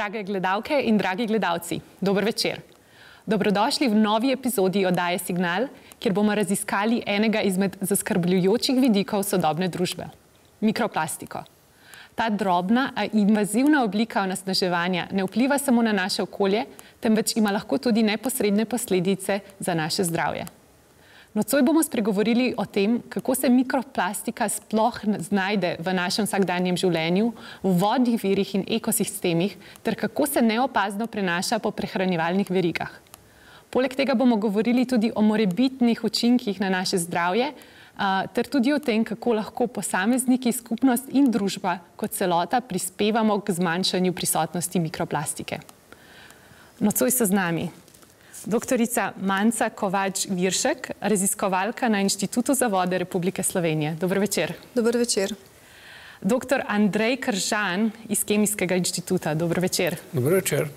Drage gledalke in dragi gledalci, dober večer. Dobrodošli v novi epizodi oddaje Signal, kjer bomo raziskali enega izmed zaskrbljujočih vidikov sodobne družbe - mikroplastiko. Ta drobna, a invazivna oblika onesnaževanja ne vpliva samo na naše okolje, temveč ima lahko tudi neposredne posledice za naše zdravje. Nocoj bomo spregovorili o tem, kako se mikroplastika sploh znajde v našem vsakdanjem življenju, v vodnih virih in ekosistemih, ter kako se neopazno prenaša po prehranjevalnih verigah. Poleg tega bomo govorili tudi o morebitnih učinkih na naše zdravje, ter tudi o tem, kako lahko posamezniki, skupnost in družba kot celota prispevamo k zmanjšanju prisotnosti mikroplastike. Nocoj so z nami doktorica Manca Kovač-Viršek, raziskovalka na Inštitutu za vode Republike Slovenije. Dober večer. Dober večer. Doktor Andrej Kržan iz Kemijskega inštituta. Dober večer. Dober večer.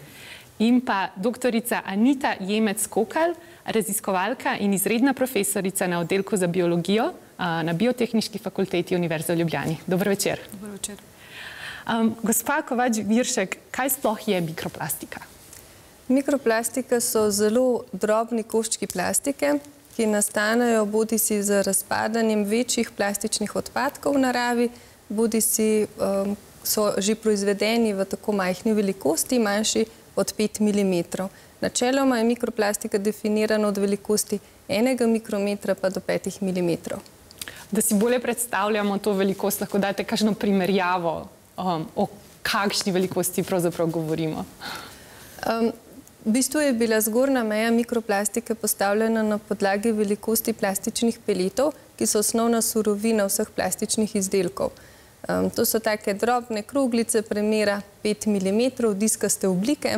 In pa doktorica Anita Jemec-Kokal, raziskovalka in izredna profesorica na oddelku za biologijo na Biotehniški fakulteti Univerze v Ljubljani. Dober večer. Dober večer. Um, gospa Kovač-Viršek, kaj sploh je mikroplastika? Mikroplastika so zelo drobni koščki plastike, ki nastanejo bodi si z razpadanjem večjih plastičnih odpadkov v naravi, bodi si um, so že proizvedeni v tako majhni velikosti, manjši od 5 mm. Načeloma je mikroplastika definirana od velikosti enega mikrometra pa do 5 mm. Da si bolje predstavljamo to velikost, lahko date kakšno primerjavo, um, o kakšni velikosti pravzaprav govorimo? Um, V bistvu je bila zgornja meja mikroplastike postavljena na podlagi velikosti plastičnih peletov, ki so osnovna surovina vseh plastičnih izdelkov. Um, to so take drobne kroglice, premera 5 mm, diskaste oblike.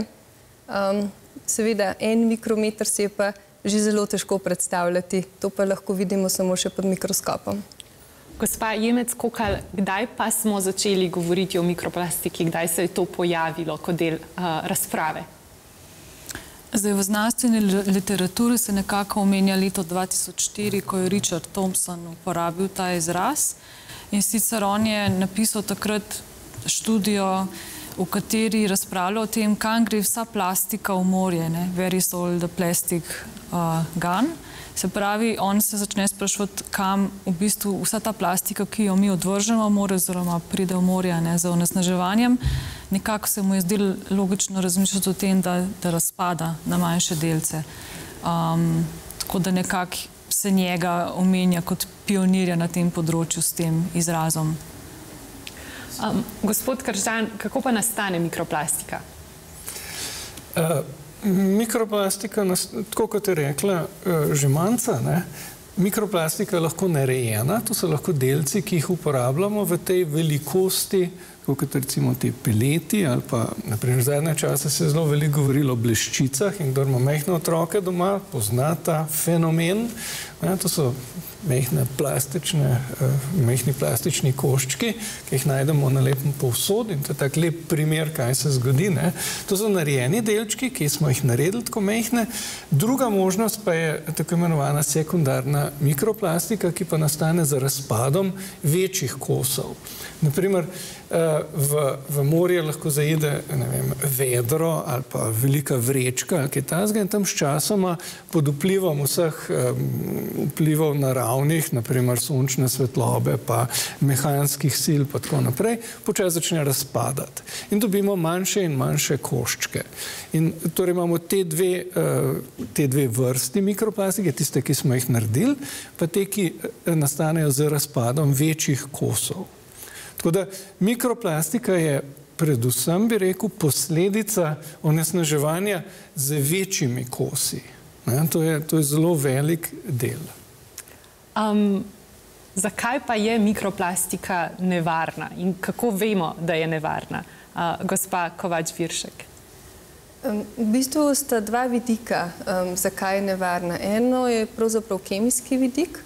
Um, seveda, en mikrometer se je pa že zelo težko predstavljati. To pa lahko vidimo samo še pod mikroskopom. Gospa Jemec Kokal, kdaj pa smo začeli govoriti o mikroplastiki? Kdaj se je to pojavilo kot del uh, razprave? Zdaj, v znanstveni literaturi se nekako omenja leto 2004, ko je Richard Thompson uporabil ta izraz. In sicer on je napisal takrat študijo, v kateri razpravlja o tem, kam gre vsa plastika v morje, ne? where is all the plastic uh, gone. Se pravi, on se začne sprašovati, kam v bistvu vsa ta plastika, ki jo mi odvržemo v morje, oziroma pride v morje ne, za onesnaževanjem, nekako se mu je zdelo logično razmišljati o tem, da, da razpada na manjše delce. Um, tako da nekako se njega omenja kot pionirja na tem področju s tem izrazom. Um, gospod Kržan, kako pa nastane mikroplastika? Uh, Mikroplastika, tako kot je rekla eh, že manjca, mikroplastika je lahko narejena, to so lahko delci, ki jih uporabljamo v tej velikosti, kot recimo ti peleti ali pa naprimer zadnje čase se je zelo veliko govorilo o bleščicah in kdo ima mehne otroke doma, pozna ta fenomen. Ne, to so mehne plastične, uh, mehni plastični koščki, ki jih najdemo na lepem povsod in to je tak lep primer, kaj se zgodi. Ne. To so narejeni delčki, ki smo jih naredili tako mehne. Druga možnost pa je tako imenovana sekundarna mikroplastika, ki pa nastane z razpadom večjih kosov. Naprimer, v, v morje lahko zaide vem, vedro ali pa velika vrečka ali kaj tasga in tam s časoma pod vplivom vseh vplivov naravnih, naprimer sončne svetlobe pa mehanskih sil pa tako naprej, počas začne razpadati. In dobimo manjše in manjše koščke. In torej imamo te dve, te dve vrsti mikroplastike, tiste, ki smo jih naredili, pa te, ki nastanejo z razpadom večjih kosov. Tako da mikroplastika je predvsem, bi rekel, posledica onesnaževanja z večjimi kosi. Ne, to, je, to je zelo velik del. Um, zakaj pa je mikroplastika nevarna in kako vemo, da je nevarna? Uh, gospa Kovač-Viršek. Um, v bistvu sta dva vidika, um, zakaj je nevarna. Eno je pravzaprav kemijski vidik,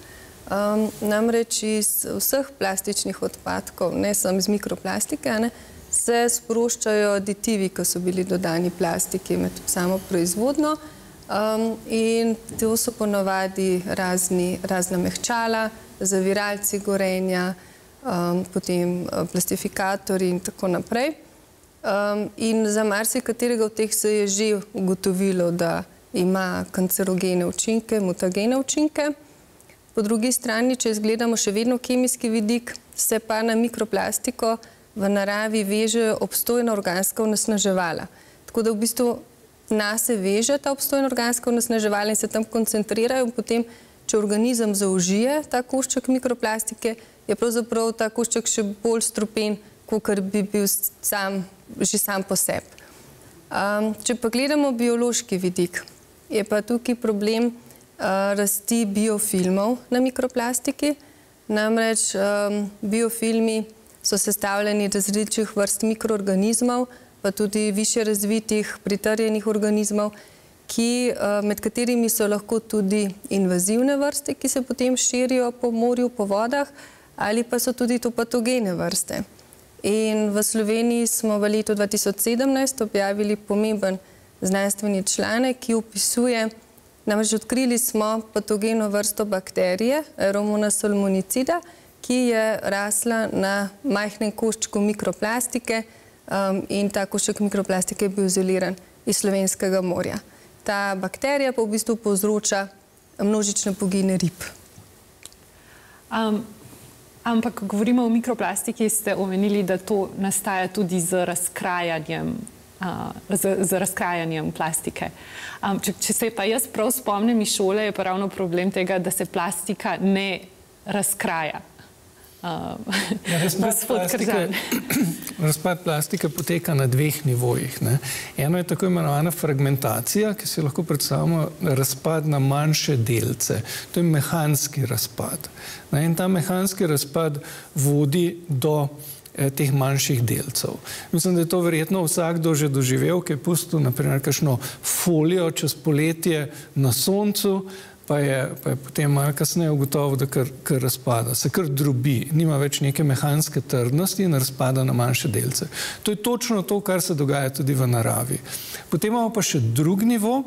Um, namreč iz vseh plastičnih odpadkov, ne samo iz mikroplastike, ne, se sproščajo aditivi, ki so bili dodani plastiki med samo proizvodno. Um, in to so ponovadi razni, razna mehčala, zaviralci gorenja, um, potem plastifikatori in tako naprej. Um, in za marsikaterega od teh se je že ugotovilo, da ima kancerogene učinke, mutagene učinke. Po drugi strani, če izgledamo še vedno kemijski vidik, se pa na mikroplastiko v naravi veže obstojna organska onesnaževala. Tako da v bistvu nas se veže ta obstojna organska onesnaževala in se tam koncentrirajo in potem, če organizem zaužije ta košček mikroplastike, je pravzaprav ta košček še bolj strupen, kot bi bil sam, že sam po sebi. Um, če pa gledamo biološki vidik, je pa tukaj problem uh, rasti biofilmov na mikroplastiki. Namreč um, biofilmi so sestavljeni iz različnih vrst mikroorganizmov, pa tudi više razvitih pritrjenih organizmov, ki, uh, med katerimi so lahko tudi invazivne vrste, ki se potem širijo po morju, po vodah, ali pa so tudi to patogene vrste. In v Sloveniji smo v letu 2017 objavili pomemben znanstveni članek, ki opisuje, namreč odkrili smo patogeno vrsto bakterije, Aeromona salmonicida, ki je rasla na majhnem koščku mikroplastike um, in ta košček mikroplastike je bil izoliran iz slovenskega morja. Ta bakterija pa v bistvu povzroča množične pogine rib. Um, ampak, govorimo o mikroplastiki, ste omenili, da to nastaja tudi z razkrajanjem z, z razkrajanjem plastike. Um, če, če se pa jaz prav spomnim iz šole, je pa ravno problem tega, da se plastika ne razkraja. Ja, razpad, plastike, razpad plastike poteka na dveh nivojih. Ne. Eno je tako imenovana fragmentacija, ki se lahko predstavlja razpad na manjše delce. To je mehanski razpad. Ne, in ta mehanski razpad vodi do Eh, teh manjših delcev. Mislim, da je to verjetno vsakdo že doživel, ki je pustil naprimer kakšno folijo čez poletje na soncu, pa je, pa je potem malo kasneje ugotovil, da kar, kar razpada, se kar drobi, nima več neke mehanske trdnosti in razpada na manjše delce. To je točno to, kar se dogaja tudi v naravi. Potem imamo pa še drug nivo,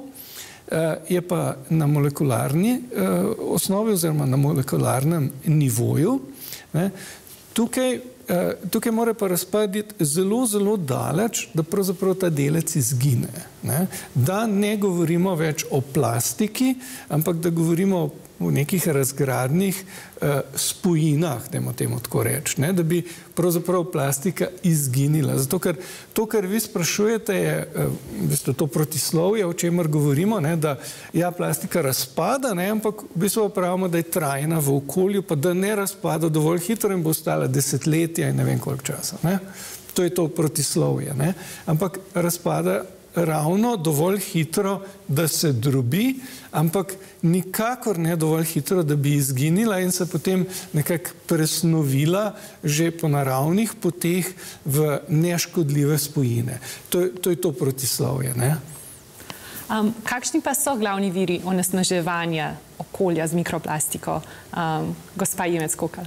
eh, je pa na molekularni eh, osnovi oziroma na molekularnem nivoju. Tukaj Eh, tukaj mora pa razpaditi zelo, zelo daleč, da pravzaprav ta delec izgine. Ne? Da ne govorimo več o plastiki, ampak da govorimo o v nekih razgradnih uh, spojinah, da imamo temu tako reči, ne, da bi pravzaprav plastika izginila. Zato, ker to, kar vi sprašujete, je uh, v bistvu to protislovje, o čemer govorimo, ne, da ja, plastika razpada, ne, ampak v bistvu pravimo, da je trajna v okolju, pa da ne razpada dovolj hitro in bo ostala desetletja in ne vem koliko časa. Ne. To je to protislovje. Ne. Ampak razpada ravno dovolj hitro, da se drobi, ampak nikakor ne dovolj hitro, da bi izginila in se potem nekako presnovila že po naravnih poteh v neškodljive spojine. To, to je to protislovje. Um, kakšni pa so glavni viri onesnaževanja okolja z mikroplastiko, um, gospa Jemec Kokal?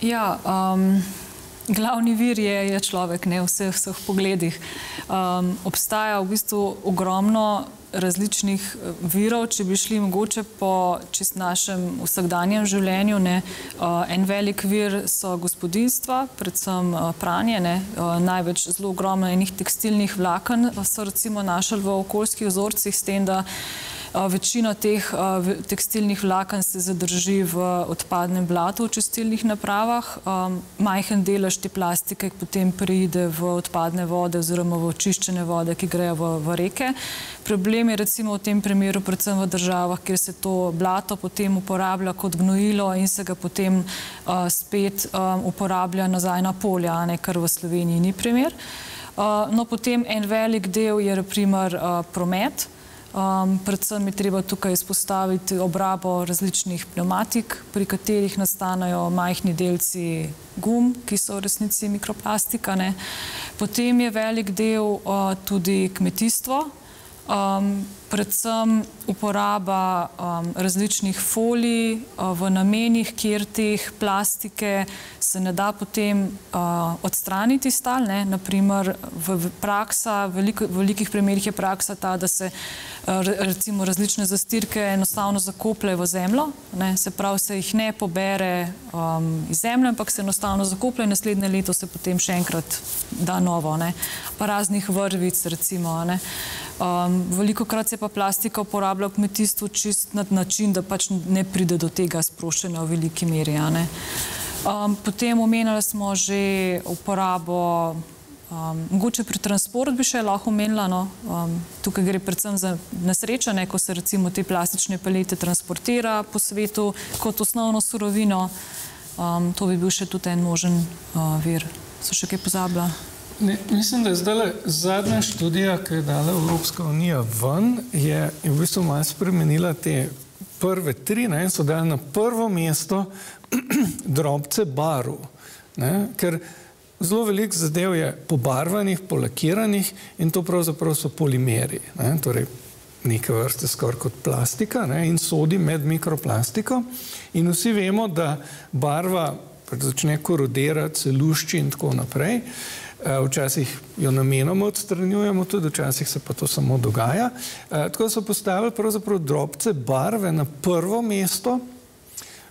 Ja, um... Glavni vir je, je človek, ne v vseh, vseh pogledih. Um, obstaja v bistvu ogromno različnih eh, virov, če bi šli mogoče po čist našem vsakdanjem življenju. Ne. Uh, en velik vir so gospodinstva, predvsem uh, pranje, ne. Uh, največ zelo ogromno enih tekstilnih vlaken so recimo našli v okoljskih vzorcih s tem, da Večina teh tekstilnih vlaken se zadrži v odpadnem blatu v čistilnih napravah. Majhen delež te plastike potem pride v odpadne vode oziroma v očiščene vode, ki grejo v, v reke. Problem je recimo v tem primeru predvsem v državah, kjer se to blato potem uporablja kot gnojilo in se ga potem uh, spet um, uporablja nazaj na polja, ne, kar v Sloveniji ni primer. Uh, no, potem en velik del je primer uh, promet. Um, predvsem je treba tukaj izpostaviti obrabo različnih pneumatik, pri katerih nastanejo majhni delci gum, ki so v resnici mikroplastika. Ne. Potem je velik del uh, tudi kmetijstvo. Um, predvsem uporaba um, različnih folij uh, v namenih, kjer teh plastike se ne da potem uh, odstraniti stalne. Naprimer, v, v praksa, veliko, v velikih primerjih je praksa ta, da se uh, recimo različne zastirke enostavno zakopljajo v zemljo, ne? se pravi, se jih ne pobere um, iz zemlje, ampak se enostavno zakopljajo in naslednje leto se potem še enkrat da novo, ne? pa raznih vrvic recimo. Ne? Um, veliko krat se pa plastika uporablja v kmetijstvu čist na način, da pač ne pride do tega sproščanja v veliki meri. Um, potem omenjali smo že uporabo, um, mogoče pri transportu bi še lahko omenila, no? um, tukaj gre predvsem za nesrečanje, ko se recimo te plastične palete transportira po svetu kot osnovno surovino. Um, to bi bil še tudi en možen uh, vir. So še kaj pozabila? Ne, mislim, da je zdaj zadnja študija, ki je dala Evropska unija ven, je, v bistvu malo spremenila te prve tri, ne, so dali na prvo mesto drobce barv. Ne, ker zelo veliko zadev je pobarvanih, polakiranih in to pravzaprav so polimeri. Ne, torej neke vrste skoraj kot plastika ne, in sodi med mikroplastiko. In vsi vemo, da barva začne korodirati, se lušči in tako naprej. Eh, včasih jo namenoma odstranjujemo, tudi včasih se pa to samo dogaja. Eh, tako so postavili pravzaprav drobce barve na prvo mesto,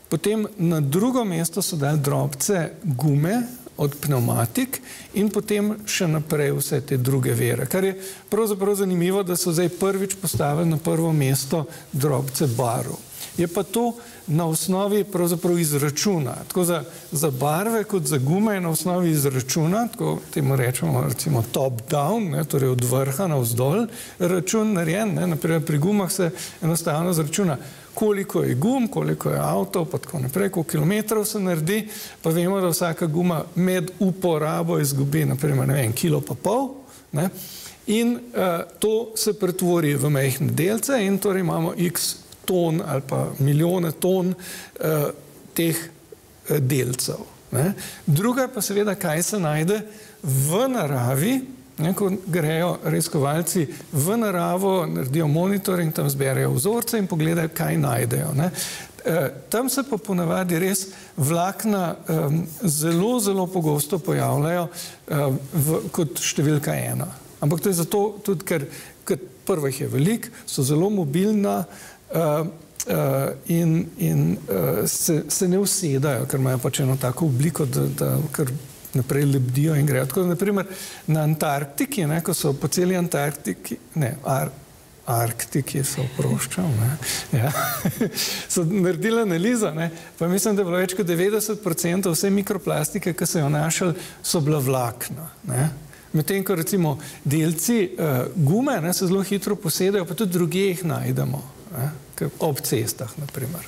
potem na drugo mesto so dali drobce gume od pneumatik in potem še naprej vse te druge vere. Kar je pravzaprav zanimivo, da so zdaj prvič postavili na prvo mesto drobce barv. Je pa to na osnovi pravzaprav izračuna. Tako za, za barve kot za gume na osnovi izračuna, tako temu rečemo recimo top-down, torej od vrha na vzdolj račun narejen. Ne, naprimer pri gumah se enostavno zračuna, koliko je gum, koliko je avto, pa tako naprej, koliko kilometrov se naredi, pa vemo, da vsaka guma med uporabo izgubi, naprimer, ne vem, kilo pa pol. Ne, in uh, to se pretvori v mehne delce in torej imamo x ton ali pa milijone ton uh, teh uh, delcev. Ne. Druga pa seveda, kaj se najde v naravi, ne, ko grejo reskovalci v naravo, naredijo monitoring, tam zberajo vzorce in pogledajo, kaj najdejo. Ne. E, tam se pa ponavadi res vlakna um, zelo, zelo pogosto pojavljajo um, v, kot številka ena. Ampak to je zato tudi, ker, ker prvo jih je veliko, so zelo mobilna, uh, uh, in, in uh, se, se ne usedajo, ker imajo pač eno tako obliko, da, da kar naprej lebdijo in grejo. Tako da, naprimer, na Antarktiki, ne, ko so po celi Antarktiki, ne, Ar, Arktiki so oproščal, ja. so naredili analizo, ne, pa mislim, da je bilo več kot 90% vse mikroplastike, ki so jo našli, so bila vlakna. Ne. Medtem ko recimo delci uh, gume ne, se zelo hitro posedajo, pa tudi druge jih najdemo ne, ob cestah. Naprimer,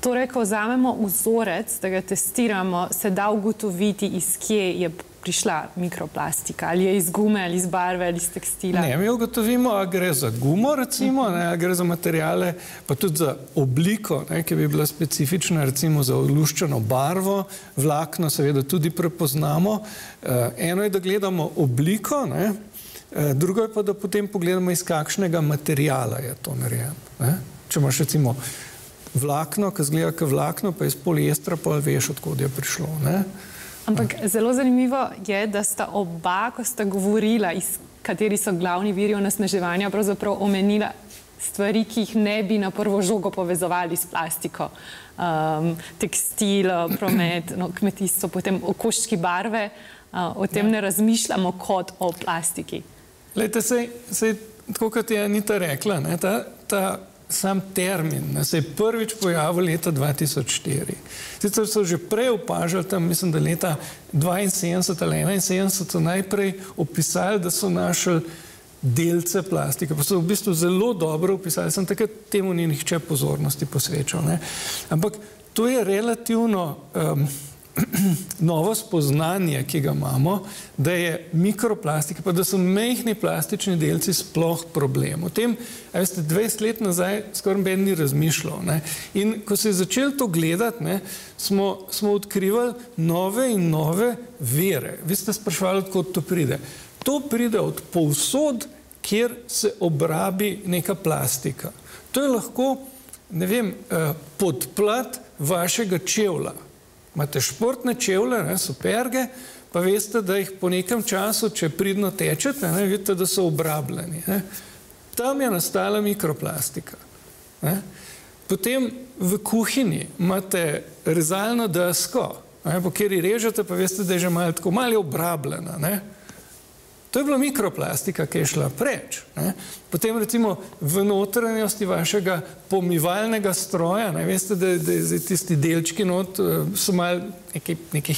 torej, ko vzamemo vzorec, da ga testiramo, se da ugotoviti, iz kje je prišla mikroplastika, ali je iz gume, ali iz barve, ali iz tekstila. Ne, mi ugotovimo, ali gre za gumo, recimo, ne, ali gre za materijale, pa tudi za obliko, ne, ki bi bila specifična, recimo za oluščeno barvo, vlakno, seveda tudi prepoznamo. Uh, eno je, da gledamo obliko. Ne, Eh, drugo je pa, da potem pogledamo, iz kakšnega materijala je to narejeno. Če imaš recimo vlakno, ki zgleda kot vlakno, pa iz poliestra, pa veš, odkud je prišlo. Ne? Ampak zelo zanimivo je, da sta oba, ko sta govorila, iz kateri so glavni viri onesnaževanja, pravzaprav omenila stvari, ki jih ne bi na prvo žogo povezovali s plastiko. Um, tekstil, promet, no, kmetijstvo, potem okoščki barve. Uh, o tem ja. ne razmišljamo kot o plastiki. Lejte, sej, sej, tako kot je Anita rekla, ne, ta, ta sam termin ne, se je prvič pojavil leta 2004. Sicer so že prej opažali, tam mislim, da leta 72 ali 71 so najprej opisali, da so našli delce plastike, pa so v bistvu zelo dobro opisali, sem takrat temu ni nihče pozornosti posvečal. Ne. Ampak to je relativno um, novo spoznanje, ki ga imamo, da je mikroplastika, pa da so mehni plastični delci sploh problem. O tem, veste, 20 let nazaj skoraj ben ni razmišljal. Ne? In ko se je začel to gledati, ne, smo, smo odkrivali nove in nove vere. Vi ste sprašvali, odkot to pride. To pride od povsod, kjer se obrabi neka plastika. To je lahko, ne vem, eh, podplat vašega čevla. Imate športne čevlje, superge, pa veste, da jih po nekem času, če pridno tečete, ne, vidite, da so obrabljeni. Ne. Tam je nastala mikroplastika. Ne. Potem v kuhinji imate rezalno desko, ne, po kateri režete, pa veste, da je že malo tako malo obrabljena. Ne. To je bila mikroplastika, ki je šla preč. Ne. Potem recimo v notranjosti vašega pomivalnega stroja, ne, veste, da, da je tisti delčki not, eh, so malo neki, neki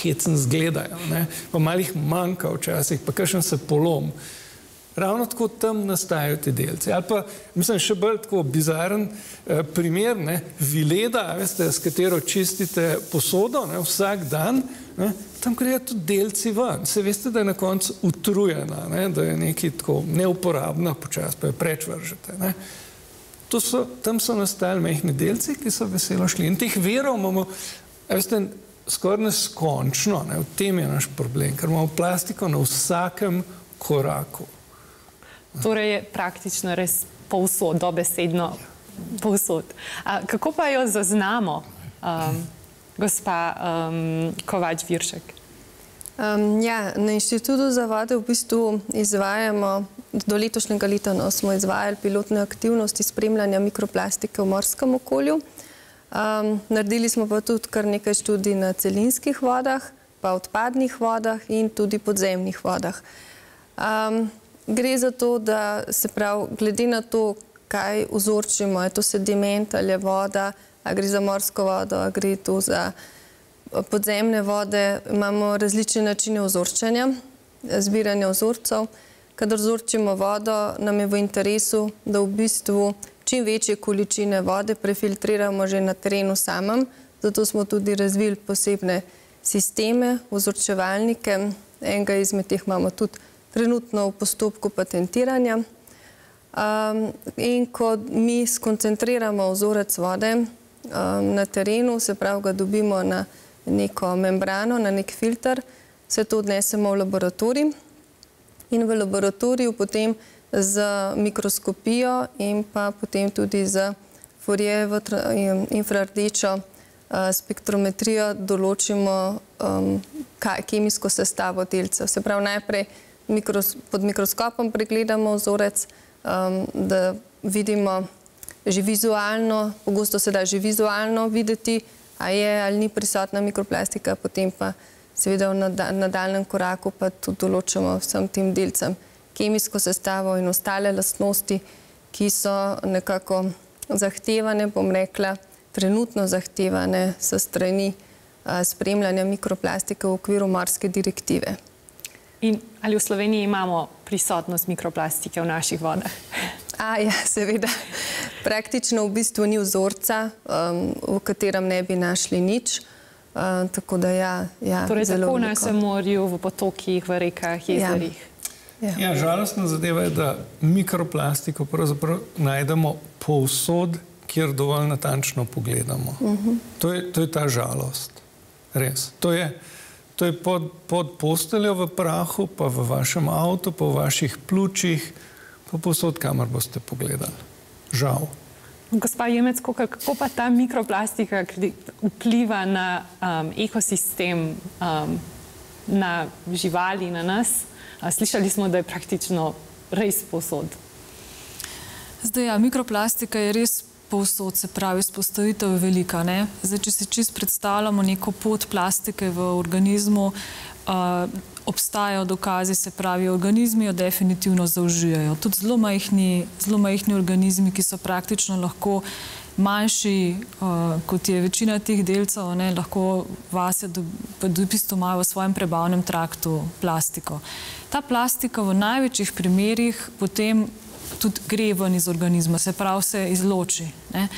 hecen zgledajo, ne, pa malih manjka včasih, pa kakšen se polom. Ravno tako tam nastajajo ti delci. Ali pa, mislim, še bolj tako bizaren eh, primer, ne, vileda, veste, s katero čistite posodo ne, vsak dan, ne, tam grejo tudi delci ven. Se veste, da je na koncu utrujena, ne, da je nekaj tako neuporabna, počas pa jo preč vržete. Ne. To so, tam so nastali mehni delci, ki so veselo šli. In teh verov imamo, veste, skoraj neskončno, ne, v tem je naš problem, ker imamo plastiko na vsakem koraku. Torej je praktično res povsod, dobesedno povsod. A, kako pa jo zaznamo, um, gospa um, Kovač Viršek? Um, ja, na Inštitutu za vode v bistvu izvajamo, do letošnjega leta no, smo izvajali pilotne aktivnosti spremljanja mikroplastike v morskem okolju. Um, naredili smo pa tudi kar nekaj študij na celinskih vodah, pa odpadnih vodah in tudi podzemnih vodah. Um, gre za to, da se pravi, glede na to, kaj vzorčimo, je to sediment ali je voda, ali gre za morsko vodo, ali gre to za eh, podzemne vode, imamo različne načine vzorčanja, zbiranja vzorcev. Kadar vzorčimo vodo, nam je v interesu, da v bistvu čim večje količine vode prefiltriramo že na terenu samem, zato smo tudi razvili posebne sisteme, vzorčevalnike, enega izmed teh imamo tudi trenutno v postopku patentiranja. Um, in ko mi skoncentriramo vzorec vode um, na terenu, se pravi, ga dobimo na neko membrano, na nek filter, se to odnesemo v laboratorij in v laboratoriju potem z mikroskopijo in pa potem tudi z Fourier infrardečo uh, spektrometrijo določimo um, kemijsko sestavo delcev. Se pravi, najprej mikros, pod mikroskopom pregledamo vzorec, um, da vidimo že vizualno, pogosto se da že vizualno videti, a je ali ni prisotna mikroplastika, potem pa seveda v nadaljem koraku pa tudi določamo vsem tem delcem kemijsko sestavo in ostale lastnosti, ki so nekako zahtevane, bom rekla, trenutno zahtevane sa strani spremljanja mikroplastike v okviru morske direktive. In ali v Sloveniji imamo prisotnost mikroplastike v naših vodah? A, ja, seveda. Praktično v bistvu ni vzorca, um, v katerem ne bi našli nič. Uh, tako da ja, ja torej tako na vsem morju, v potokih, v rekah, ja. jezerih. Ja. Ja, žalostna zadeva je, da mikroplastiko najdemo povsod, kjer dovolj natančno pogledamo. Uh mhm. -huh. to, je, to je ta žalost. Res. To je, To je pod, pod posteljo v prahu, pa v vašem avtu, pa v vaših pljučih, pa posod, kamor boste pogledali. Žal. Gospa Jemec, kako pa ta mikroplastika vpliva na um, ekosistem, um, na živali, na nas? Slišali smo, da je praktično res posod. Zdaj, ja, mikroplastika je res povsod, se pravi, spostavitev je velika. Ne? Zdaj, če si čist predstavljamo neko pot plastike v organizmu, uh, obstajajo dokazi, se pravi, organizmi jo definitivno zaužijajo. Tudi zelo majhni, zelo majhni organizmi, ki so praktično lahko manjši, uh, kot je večina teh delcev, ne, lahko vase dobisto imajo v svojem prebavnem traktu plastiko. Ta plastika v največjih primerih potem tudi gre ven iz organizma, se pravi, se izloči. Ne.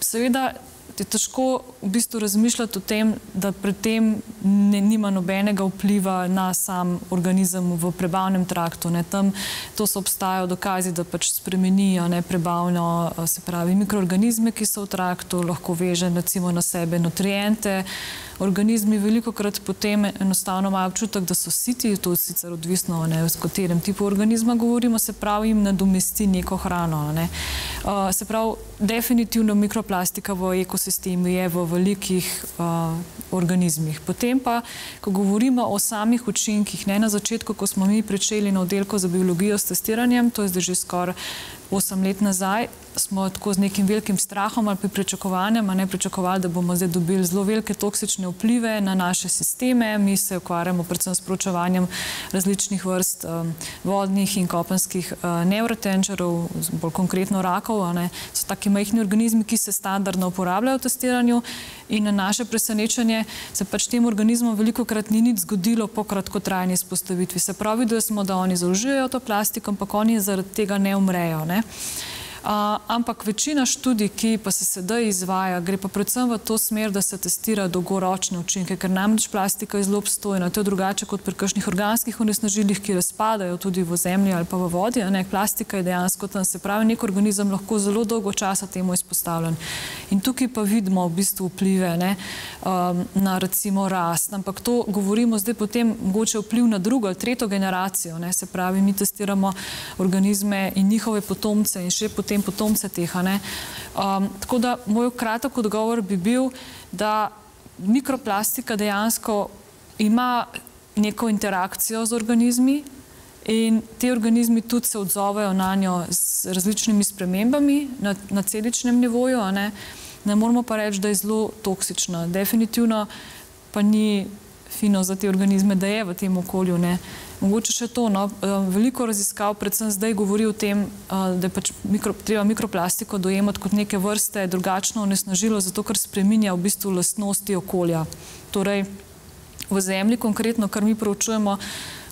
Seveda, je težko v bistvu razmišljati o tem, da pri tem ne, nima nobenega vpliva na sam organizem v prebavnem traktu. Ne. Tam to so obstajajo dokazi, da pač spremenijo ne, prebavno, se pravi, mikroorganizme, ki so v traktu, lahko veže recimo na sebe nutriente. Organizmi veliko krat potem enostavno imajo občutek, da so siti, to je sicer odvisno, ne, s katerim tipu organizma govorimo, se pravi, jim nadomesti neko hrano. Ne. Uh, se pravi, definitivno mikroplastika v ekosistemu je v velikih uh, organizmih. Potem pa, ko govorimo o samih učinkih, ne na začetku, ko smo mi pričeli na oddelku za biologijo s testiranjem, to je zdaj že skoraj osem let nazaj, smo tako z nekim velikim strahom ali pričakovanjem, a ne pričakovali, da bomo zdaj dobili zelo velike toksične vplive na naše sisteme. Mi se ukvarjamo predvsem s proučevanjem različnih vrst um, vodnih in kopenskih uh, neurotenčerov, bolj konkretno rakov. So taki majhni organizmi, ki se standardno uporabljajo v testiranju in na naše presenečenje se pač tem organizmom veliko krat ni nič zgodilo po kratkotrajni izpostavitvi. Se pravi, da smo, da oni zaužijajo to plastiko, ampak oni zaradi tega ne umrejo. Ne? Uh, ampak večina študij, ki pa se sedaj izvaja, gre pa predvsem v to smer, da se testira dolgoročne učinke, ker namreč plastika je zelo obstojna. To je drugače kot pri kakšnih organskih onesnažilih, ki razpadajo tudi v zemlji ali pa v vodi. Ne? Plastika je dejansko tam, se pravi, nek organizem lahko zelo dolgo časa temu izpostavljen. In tukaj pa vidimo v bistvu vplive ne? Um, na recimo rast. Ampak to govorimo zdaj potem mogoče vpliv na drugo ali tretjo generacijo. Ne? Se pravi, mi testiramo organizme in njihove potomce in še potem potem potomce tega. Um, tako da moj kratek odgovor bi bil, da mikroplastika dejansko ima neko interakcijo z organizmi in ti organizmi tudi se odzovejo na njo z različnimi spremembami na, na celičnem nivoju. Ne? ne moramo pa reči, da je zelo toksična. Definitivno pa ni fino za te organizme, da je v tem okolju. Ne? Mogoče še to. No, eh, veliko raziskav, predvsem zdaj, govori o tem, eh, da je pač mikro, treba mikroplastiko dojemati kot neke vrste drugačno onesnažilo, zato ker spreminja v bistvu lastnosti okolja. Torej, v zemlji konkretno, kar mi proučujemo,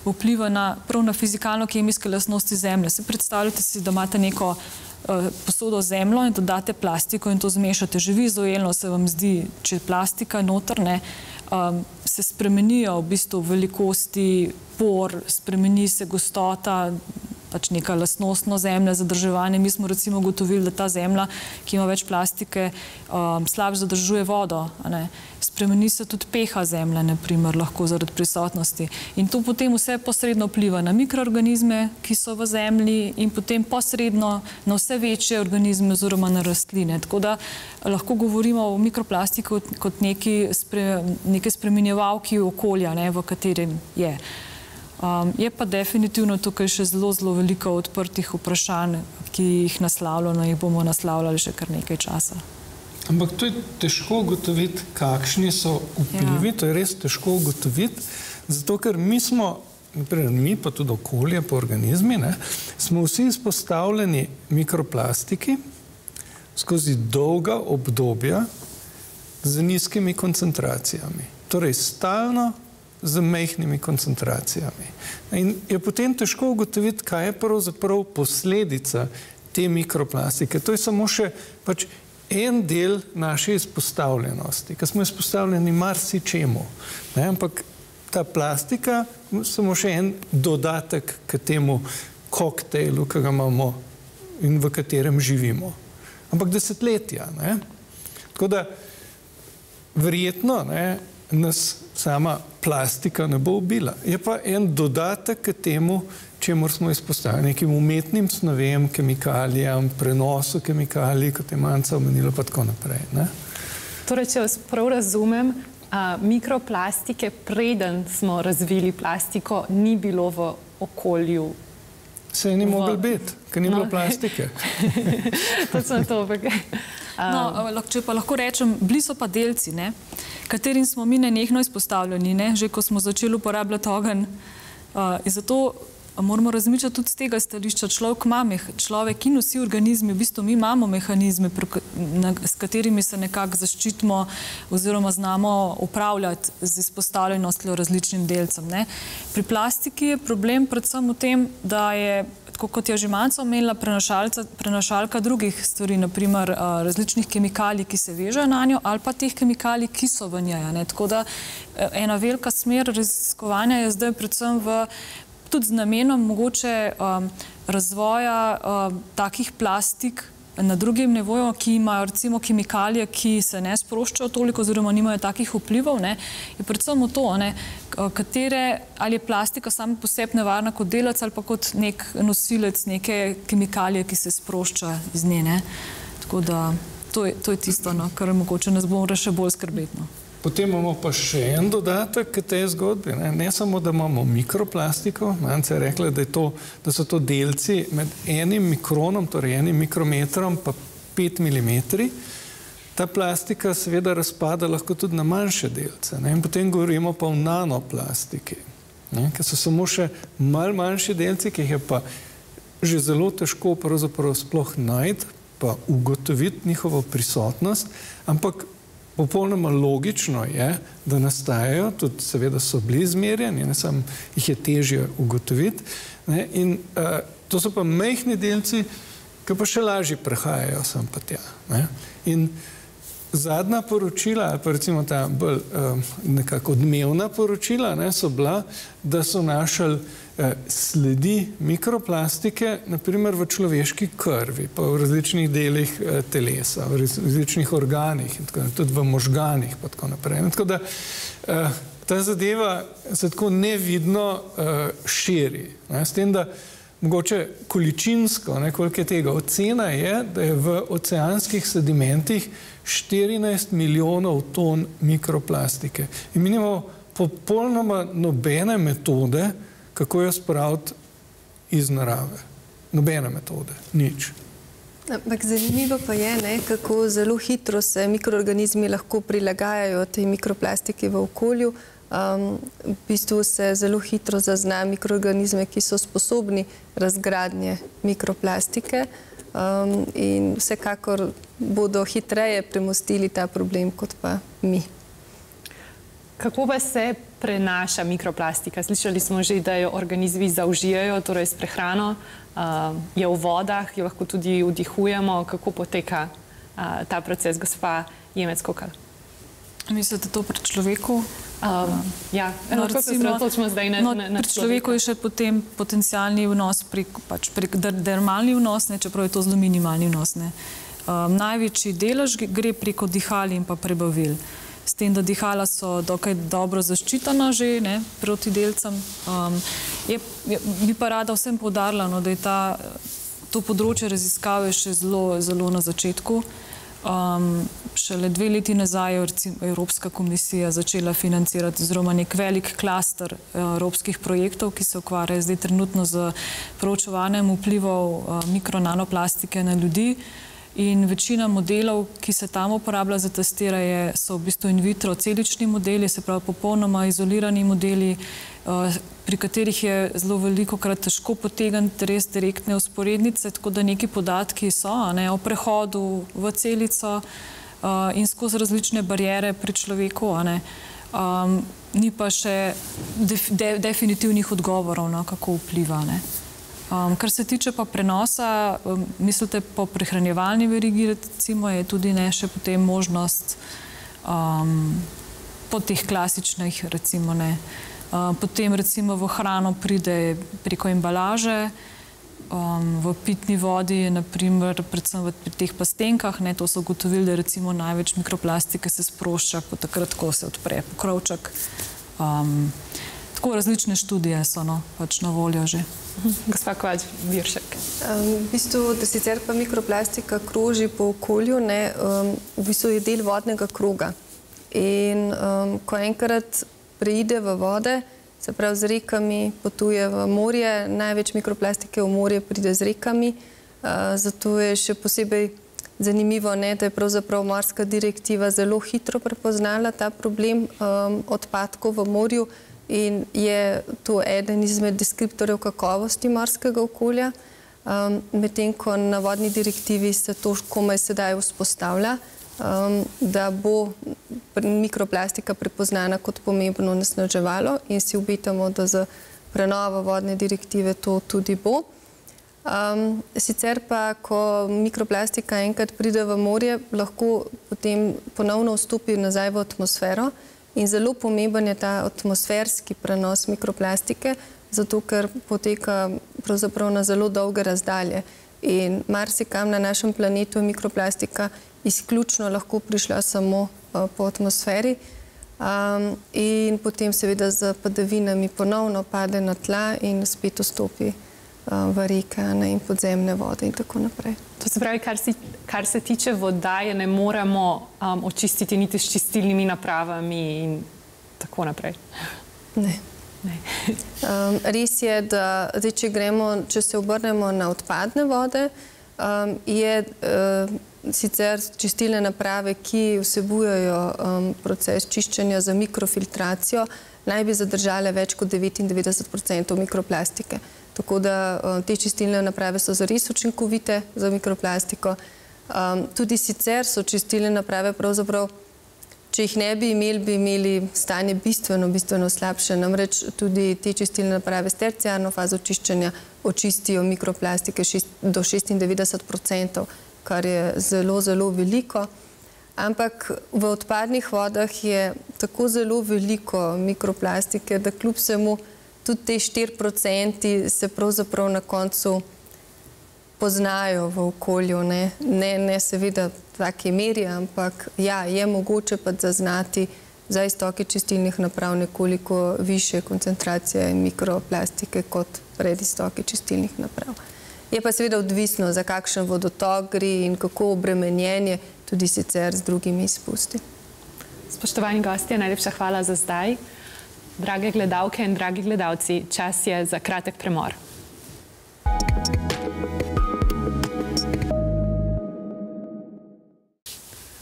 vpliva na, prav na fizikalno-kemijske lastnosti zemlje. Si predstavljate si, da imate neko uh, posodo zemljo in dodate plastiko in to zmešate. Že vizualno se vam zdi, če je plastika notrne, um, se spremenijo v bistvu velikosti por, spremeni se gostota, pač neka lastnostna zemlja, zadrževanje. Mi smo recimo ugotovili, da ta zemlja, ki ima več plastike, um, slabše zadržuje vodo. Spremeni se tudi peha zemlje, naprimer, lahko zaradi prisotnosti. In to potem vse posredno vpliva na mikroorganizme, ki so v zemlji in potem posredno na vse večje organizme oziroma na rastline. Tako da lahko govorimo o mikroplastiki kot, kot neki, spre, neke spremenjevalki okolja, ne, v katerem je. Um, je pa definitivno tukaj še zelo, zelo veliko odprtih vprašanj, ki jih naslavljamo in jih bomo naslavljali še kar nekaj časa. Ampak to je težko ugotoviti, kakšni so vplivi. Ja. To je res težko ugotoviti, zato ker mi smo, naprej, mi pa tudi okolje, pa organizmi, ne, smo vsi izpostavljeni mikroplastiki skozi dolga obdobja z nizkimi koncentracijami. Torej, stalno z mehkimi koncentracijami. In je potem težko ugotoviti, kaj je pravzaprav posledica te mikroplastike. To je samo še pač en del naše izpostavljenosti, ker smo izpostavljeni marsičemu. Ampak ta plastika je samo še en dodatek k temu koktejlu, ki ga imamo in v katerem živimo. Ampak desetletja. Ne? Tako da verjetno ne, nas sama plastika ne bo ubila. Je pa en dodatek k temu, čemu smo izpostavljeni, nekim umetnim snovem, kemikalijam, prenosu kemikalij, kot je manjca omenila, pa tako naprej. Ne? Torej, če vas prav razumem, a, mikroplastike, preden smo razvili plastiko, ni bilo v okolju. Se je ni v... mogel biti, ker ni no, bilo plastike. to sem to. No, če pa lahko rečem, bili so pa delci, ne, katerim smo mi nenehno izpostavljeni, ne, že ko smo začeli uporabljati ogenj. Uh, zato moramo razmišljati tudi z tega stališča. Človek ima, človek in vsi organizmi, v bistvu mi imamo mehanizme, s katerimi se nekako zaščitimo oziroma znamo upravljati z izpostavljenostjo različnim delcem. Ne. Pri plastiki je problem predvsem v tem, da je tako kot je že manjca omenila, prenašalka drugih stvari, naprimer različnih kemikalij, ki se vežejo na njo, ali pa teh kemikalij, ki so v njej. Tako da e, ena velika smer raziskovanja je zdaj predvsem v tudi z namenom mogoče um, razvoja um, takih plastik na drugem nivoju, ki imajo recimo kemikalije, ki se ne sproščajo toliko oziroma nimajo takih vplivov, ne, je predvsem to, ne, katere, ali je plastika sama posebno nevarna kot delac ali pa kot nek nosilec neke kemikalije, ki se sprošča iz nje. Ne. Tako da to je, to je tisto, no, kar mogoče nas bo še bolj skrbetno. Potem imamo pa še en dodatek k tej zgodbi. Ne, ne samo, da imamo mikroplastiko, Mance je rekla, da, to, da so to delci med enim mikronom, torej enim mikrometrom, pa pet milimetri. Ta plastika seveda razpada lahko tudi na manjše delce. Ne, in potem govorimo pa o nanoplastiki, ne, ki so samo še mal manjši delci, ki jih je pa že zelo težko pravzaprav sploh najti, pa ugotoviti njihovo prisotnost, ampak Popolnoma logično je, da nastajajo, tudi seveda so bili izmerjeni, ne samo jih je težje ugotoviti. Ne, in uh, to so pa mehni delci, ki pa še lažje prehajajo sem pa tja. Ne. In zadnja poročila, pa recimo ta bolj uh, nekako odmevna poročila, ne, so bila, da so našli sledi mikroplastike, naprimer v človeški krvi, pa v različnih delih eh, telesa, v različnih organih, tako, tudi v možganih. Tako tako da, eh, ta zadeva se tako nevidno širi. S tem, da mogoče količinsko, koliko je tega, ocena je, da je v oceanskih sedimentih 14 milijonov ton mikroplastike. In mi imamo popolnoma nobene metode, kako jo spraviti iz narave. Nobene metode, nič. Ampak zanimivo pa je, ne, kako zelo hitro se mikroorganizmi lahko prilagajajo tej mikroplastiki v okolju. Um, v bistvu se zelo hitro zazna mikroorganizme, ki so sposobni razgradnje mikroplastike um, in vsekakor bodo hitreje premostili ta problem kot pa mi. Kako pa se prenaša mikroplastika? Slišali smo že, da jo organizmi zaužijajo, torej s prehrano, uh, je v vodah, jo lahko tudi vdihujemo. Kako poteka uh, ta proces, gospa Jemec Kokal? Mislite to pri človeku? Um, ja, no, se osredotočimo zdaj na, no, na, na pri človeku. je še potem potencialni vnos, prek, pač prek dermalni vnos, ne, čeprav je to zelo minimalni vnos. Um, največji delež gre preko dihali in pa prebavil. Uh, s tem, da dihala so dokaj dobro zaščitena že ne, proti delcem. Um, je, je, bi pa rada vsem podarila, no, da je ta, to področje raziskave še zelo, zelo na začetku. Um, šele dve leti nazaj je Evropska komisija začela financirati oziroma nek velik klaster uh, evropskih projektov, ki se ukvarjajo zdaj trenutno z proučevanjem vplivov uh, mikronanoplastike na ljudi. In večina modelov, ki se tam uporablja za testiranje, so v bistvu in vitro celični modeli, se pravi popolnoma izolirani modeli, eh, pri katerih je zelo veliko krat težko potegniti res direktne usporednice, tako da neki podatki so ne, o prehodu v celico eh, in skozi različne barijere pri človeku. Um, ni pa še def, de, definitivnih odgovorov, no, kako vpliva. Ne. Um, kar se tiče pa prenosa, um, mislite po prehranjevalni verigi, recimo, je tudi ne še potem možnost um, po teh klasičnih, recimo ne. Um, potem recimo v hrano pride preko embalaže, um, v pitni vodi je naprimer, predvsem v teh pastenkah, ne, to so ugotovili, da recimo največ mikroplastike se sprošča, ko takrat, ko se odpre pokrovček. Um, tako različne študije so no, pač na voljo že. Gospa Kovač, Viršek. Um, v bistvu, da sicer pa mikroplastika kroži po okolju, ne, um, v bistvu je del vodnega kroga. In um, ko enkrat preide v vode, se pravi z rekami, potuje v morje, največ mikroplastike v morje pride z rekami, uh, zato je še posebej zanimivo, ne, da je pravzaprav morska direktiva zelo hitro prepoznala ta problem um, odpadkov v morju, in je to eden izmed deskriptorjev kakovosti morskega okolja, um, medtem ko na vodni direktivi se to komaj sedaj vzpostavlja, um, da bo mikroplastika prepoznana kot pomembno onesnaževalo in si obetamo, da za prenovo vodne direktive to tudi bo. Um, sicer pa, ko mikroplastika enkrat pride v morje, lahko potem ponovno vstopi nazaj v atmosfero in zelo pomemben je ta atmosferski prenos mikroplastike, zato ker poteka pravzaprav na zelo dolge razdalje. In marsikam na našem planetu je mikroplastika izključno lahko prišla samo uh, po atmosferi um, in potem seveda z padavinami ponovno pade na tla in spet vstopi v reke ne, in podzemne vode in tako naprej. To se pravi, kar, si, kar se tiče voda, je ne moremo um, očistiti niti s čistilnimi napravami in tako naprej. Ne. Um, res je, da zdaj, če, gremo, če se obrnemo na odpadne vode, um, je uh, sicer čistilne naprave, ki vsebujejo um, proces čiščenja za mikrofiltracijo, naj bi zadržale več kot 99% mikroplastike. Tako da um, te čistilne naprave so zares učinkovite za mikroplastiko. Um, tudi sicer so čistilne naprave pravzaprav, če jih ne bi imeli, bi imeli stanje bistveno, bistveno slabše. Namreč tudi te čistilne naprave s terciarno fazo čiščenja očistijo mikroplastike do 96%, kar je zelo, zelo veliko. Ampak v odpadnih vodah je tako zelo veliko mikroplastike, da kljub vsemu tudi te 4% se pravzaprav na koncu poznajo v okolju. Ne, ne, ne seveda v taki meri, ampak ja, je mogoče pa zaznati za istoke čistilnih naprav nekoliko više koncentracije mikroplastike kot pred istoke čistilnih naprav. Je pa seveda odvisno, za kakšen vodotok gre in kako obremenjenje tudi sicer z drugimi izpusti. Spoštovani gostje, najlepša hvala za zdaj. Drage gledalke in dragi gledalci, čas je za kratek premor.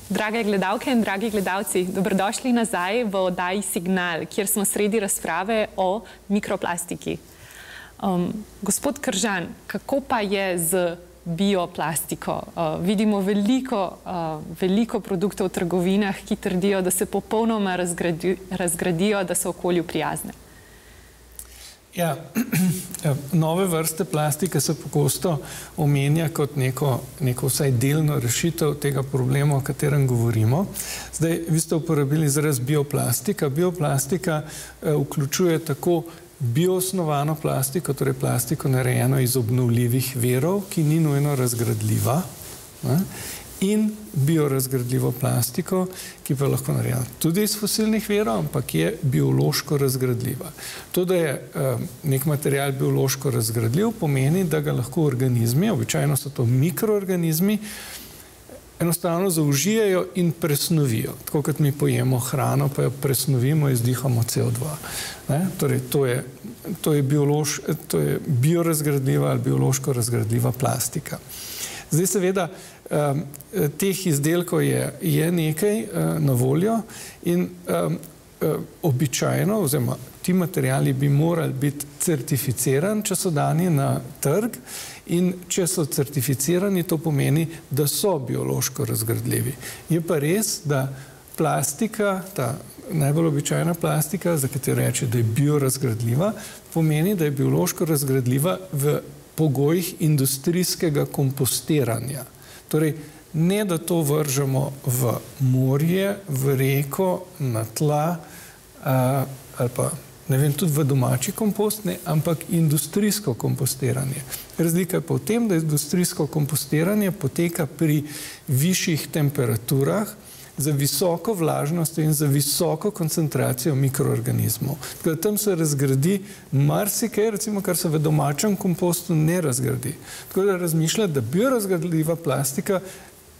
Drage gledalke in dragi gledalci, dobrodošli nazaj v oddaji Signal, kjer smo sredi razprave o mikroplastiki. Um, gospod Kržan, kako pa je z bioplastiko? Uh, vidimo veliko, uh, veliko produktov v trgovinah, ki trdijo, da se popolnoma razgradi, razgradijo, da so okolju prijazne. Ja, nove vrste plastike se pogosto omenja kot neko, neko vsaj delno rešitev tega problema, o katerem govorimo. Zdaj, vi ste uporabili izraz bioplastika. Bioplastika eh, vključuje tako bioosnovano plastiko, torej plastiko narejeno iz obnovljivih verov, ki ni nujno razgradljiva, ne? in biorazgradljivo plastiko, ki pa je lahko narejena tudi iz fosilnih verov, ampak je biološko razgradljiva. To, da je um, nek material biološko razgradljiv, pomeni, da ga lahko organizmi, običajno so to mikroorganizmi, enostavno zaužijajo in presnovijo. Tako kot mi pojemo hrano, pa jo presnovimo izdihamo CO2. Ne? Torej, to je, to, je biološ, to je biorazgradljiva ali biološko razgradljiva plastika. Zdaj, seveda, um, teh izdelkov je, je nekaj uh, na voljo in um, uh, običajno, oziroma ti materijali bi morali biti certificirani, če so dani na trg. In če so certificirani, to pomeni, da so biološko razgradljivi. Je pa res, da plastika, ta najbolj običajna plastika, za katero reče, da je biorazgradljiva, pomeni, da je biološko razgradljiva v pogojih industrijskega kompostiranja. Torej, ne da to vržemo v morje, v reko, na tla a, ali pa ne vem, tudi v domači kompost, ne, ampak industrijsko kompostiranje. Razlika je pa v tem, da industrijsko kompostiranje poteka pri višjih temperaturah, za visoko vlažnost in za visoko koncentracijo mikroorganizmov. Tako da tam se razgradi marsikaj, recimo, kar se v domačem kompostu ne razgradi. Tako da razmišlja, da biorazgradljiva plastika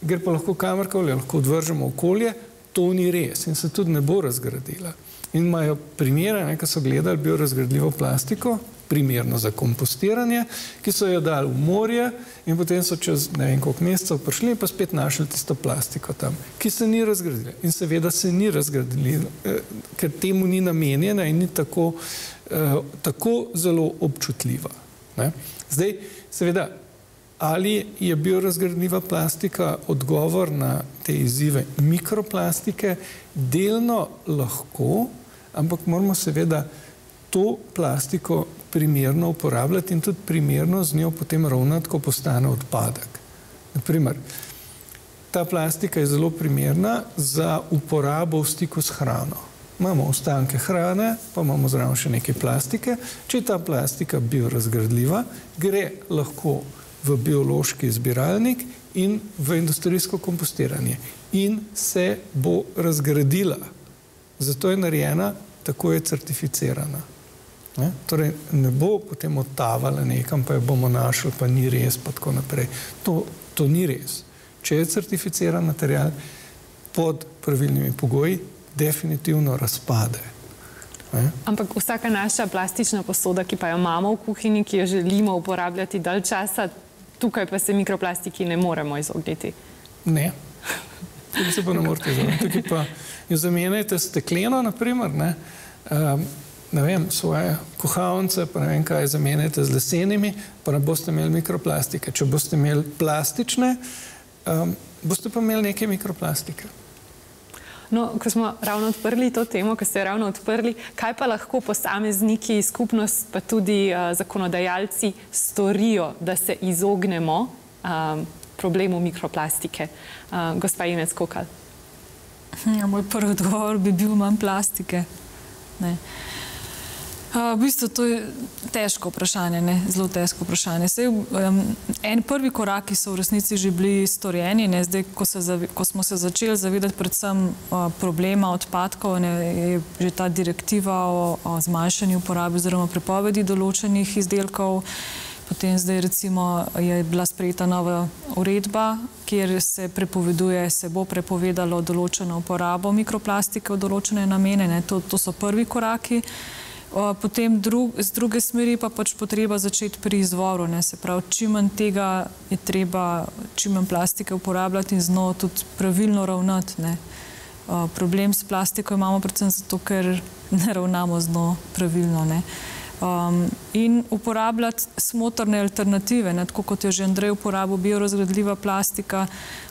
gre pa lahko kamorkoli, lahko odvržemo okolje, to ni res in se tudi ne bo razgradila. In imajo primere, ki so gledali biorazgradljivo plastiko, primerno za kompostiranje, ki so jo dali v morje in potem so čez ne vem koliko mesecev prišli in pa spet našli tisto plastiko tam, ki se ni razgradila. In seveda se ni razgradila, eh, ker temu ni namenjena in ni tako, eh, tako zelo občutljiva. Zdaj, seveda, ali je biorazgradljiva plastika odgovor na te izzive mikroplastike, delno lahko, ampak moramo seveda to plastiko primerno uporabljati in tudi primerno z njo potem ravnati, ko postane odpadek. Naprimer, ta plastika je zelo primerna za uporabo v stiku s hrano. Imamo ostanke hrane, pa imamo zraven še nekaj plastike. Če je ta plastika biorazgradljiva, gre lahko v biološki zbiralnik in v industrijsko kompostiranje in se bo razgradila. Zato je narejena, tako je certificirana. Ne? Torej, ne bo potem odtavala nekam, pa jo bomo našli, pa ni res, pa tako naprej. To, to ni res. Če je certificiran material pod pravilnimi pogoji, definitivno razpade. Ne? Ampak vsaka naša plastična posoda, ki pa jo imamo v kuhinji, ki jo želimo uporabljati dalj časa, tukaj pa se mikroplastiki ne moremo izogniti. Ne. Tukaj se pa ne morete izogniti. Tukaj pa jo zamenjajte stekleno, naprimer, ne. Um, ne vem, svoje kuhalnice, pa ne vem kaj, zamenjajte z lesenimi, pa ne boste imeli mikroplastike. Če boste imeli plastične, um, boste pa imeli neke mikroplastike. No, ko smo ravno odprli to temo, ko ste ravno odprli, kaj pa lahko posamezniki, skupnost, pa tudi uh, zakonodajalci storijo, da se izognemo um, problemu mikroplastike? Uh, gospa Ines Kokal. Ja, moj prvi odgovor bi bil manj plastike. Ne. Uh, v bistvu to je težko vprašanje, ne? zelo težko vprašanje. Sej, um, en prvi koraki so v resnici že bili storjeni, ne? zdaj, ko, se ko smo se začeli zavedati predvsem uh, problema odpadkov, ne? je že ta direktiva o, o zmanjšanju uporabe oziroma prepovedi določenih izdelkov. Potem zdaj recimo je bila sprejeta nova uredba, kjer se prepoveduje, se bo prepovedalo določeno uporabo mikroplastike v določene namene. Ne? To, to so prvi koraki. Potem drug, z druge smeri pa pač potreba začeti pri izvoru. Ne? Se pravi, čim manj tega je treba, čim manj plastike uporabljati in z njo tudi pravilno ravnati. Ne? Problem s plastiko imamo predvsem zato, ker ne ravnamo z njo pravilno. Ne? Um, in uporabljati smotrne alternative, ne, tako kot je že Andrej uporabil biorazgradljiva plastika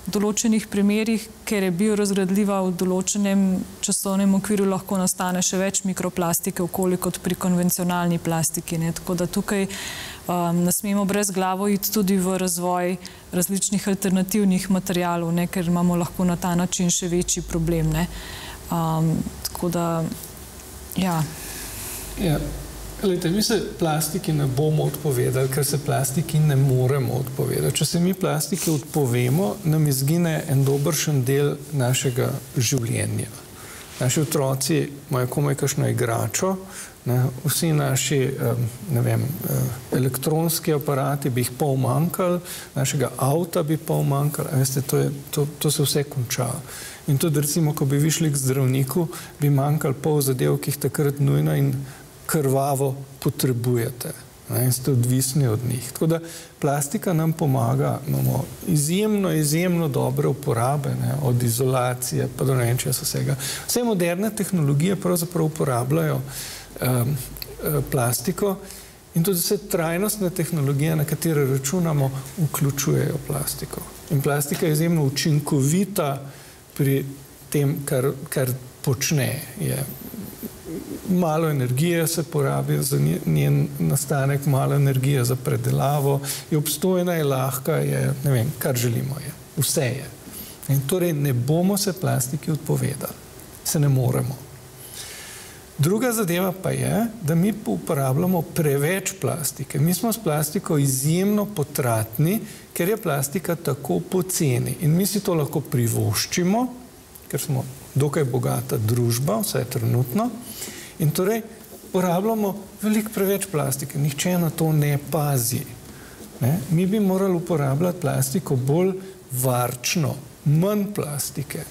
v določenih primerjih, ker je biorazgradljiva v določenem časovnem okviru lahko nastane še več mikroplastike okoli kot pri konvencionalni plastiki. Ne. Tako da tukaj um, ne smemo brez glavo iti tudi v razvoj različnih alternativnih materijalov, ne, ker imamo lahko na ta način še večji problem. Ne. Um, tako da, ja. Ja. Lejte, mi se plastiki ne bomo odpovedali, ker se plastiki ne moremo odpovedati. Če se mi plastike odpovemo, nam izgine en dobršen del našega življenja. Naši otroci imajo komaj kakšno igračo, ne, vsi naši ne vem, elektronski aparati bi jih pol manjkali, našega avta bi pol manjkali, veste, to, je, to, to se vse konča. In tudi recimo, ko bi vi šli k zdravniku, bi manjkali pol zadev, ki jih takrat nujno in krvavo potrebujete ne, in ste odvisni od njih. Tako da plastika nam pomaga, imamo izjemno, izjemno dobre uporabe, ne, od izolacije pa do ne česa vsega. Vse moderne tehnologije pravzaprav uporabljajo um, plastiko in tudi vse trajnostne tehnologije, na katere računamo, vključujejo plastiko. In plastika je izjemno učinkovita pri tem, kar, kar počne. Je malo energije se porabi za njen nastanek, malo energije za predelavo, je obstojna, je lahka, je ne vem, kar želimo, je. vse je. In torej ne bomo se plastiki odpovedali, se ne moremo. Druga zadeva pa je, da mi uporabljamo preveč plastike. Mi smo s plastiko izjemno potratni, ker je plastika tako poceni in mi si to lahko privoščimo, ker smo dokaj bogata družba, vsaj trenutno. In torej porabljamo veliko preveč plastike, nihče na to ne pazi. Ne? Mi bi morali uporabljati plastiko bolj varčno, manj plastike.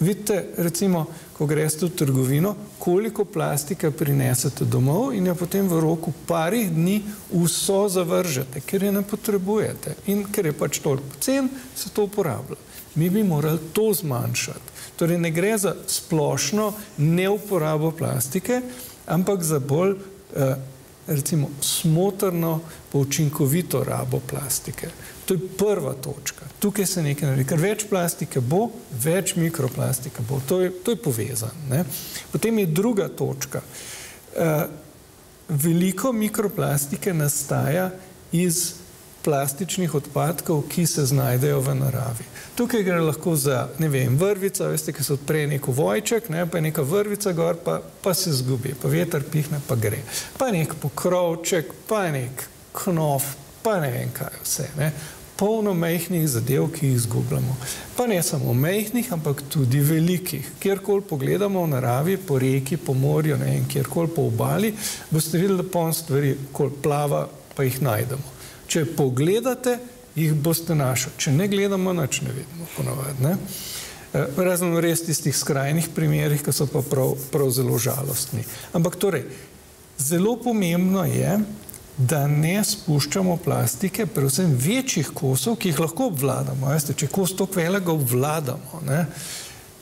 Vidite, recimo, ko greste v trgovino, koliko plastike prinesete domov in jo potem v roku parih dni vso zavržete, ker je ne potrebujete in ker je pač toliko cen, se to uporablja. Mi bi morali to zmanjšati. Torej ne gre za splošno neuporabo plastike, ampak za bolj eh, recimo smotrno, pa učinkovito rabo plastike. To je prva točka. Tukaj se nekaj naredi, ker več plastike bo, več mikroplastike bo. To je, to je povezano. Potem je druga točka. Uh, veliko mikroplastike nastaja iz plastičnih odpadkov, ki se znajdejo v naravi. Tukaj gre lahko za, ne vem, vrvica, veste, ki se odpre neko vojček, ne, pa je neka vrvica gor, pa, pa se zgubi, pa veter pihne, pa gre. Pa nek pokrovček, pa nek knof, pa ne vem kaj vse. Ne. Polno mehkih zadev, ki jih izgubljamo. Pa ne samo mehkih, ampak tudi velikih. Kjerkoli pogledamo v naravi, po reki, po morju, ne vem, kjerkoli po obali, boste videli, da polno stvari, ko plava, pa jih najdemo. Če pogledate, jih boste našli. Če ne gledamo, noč ne vidimo, ponovadi. Eh, razen v res tistih skrajnih primerih, ki so pa prav, prav zelo žalostni. Ampak torej, zelo pomembno je, da ne spuščamo plastike, predvsem večjih kosov, ki jih lahko obvladamo. Veste, če kos tako velega obvladamo, ne,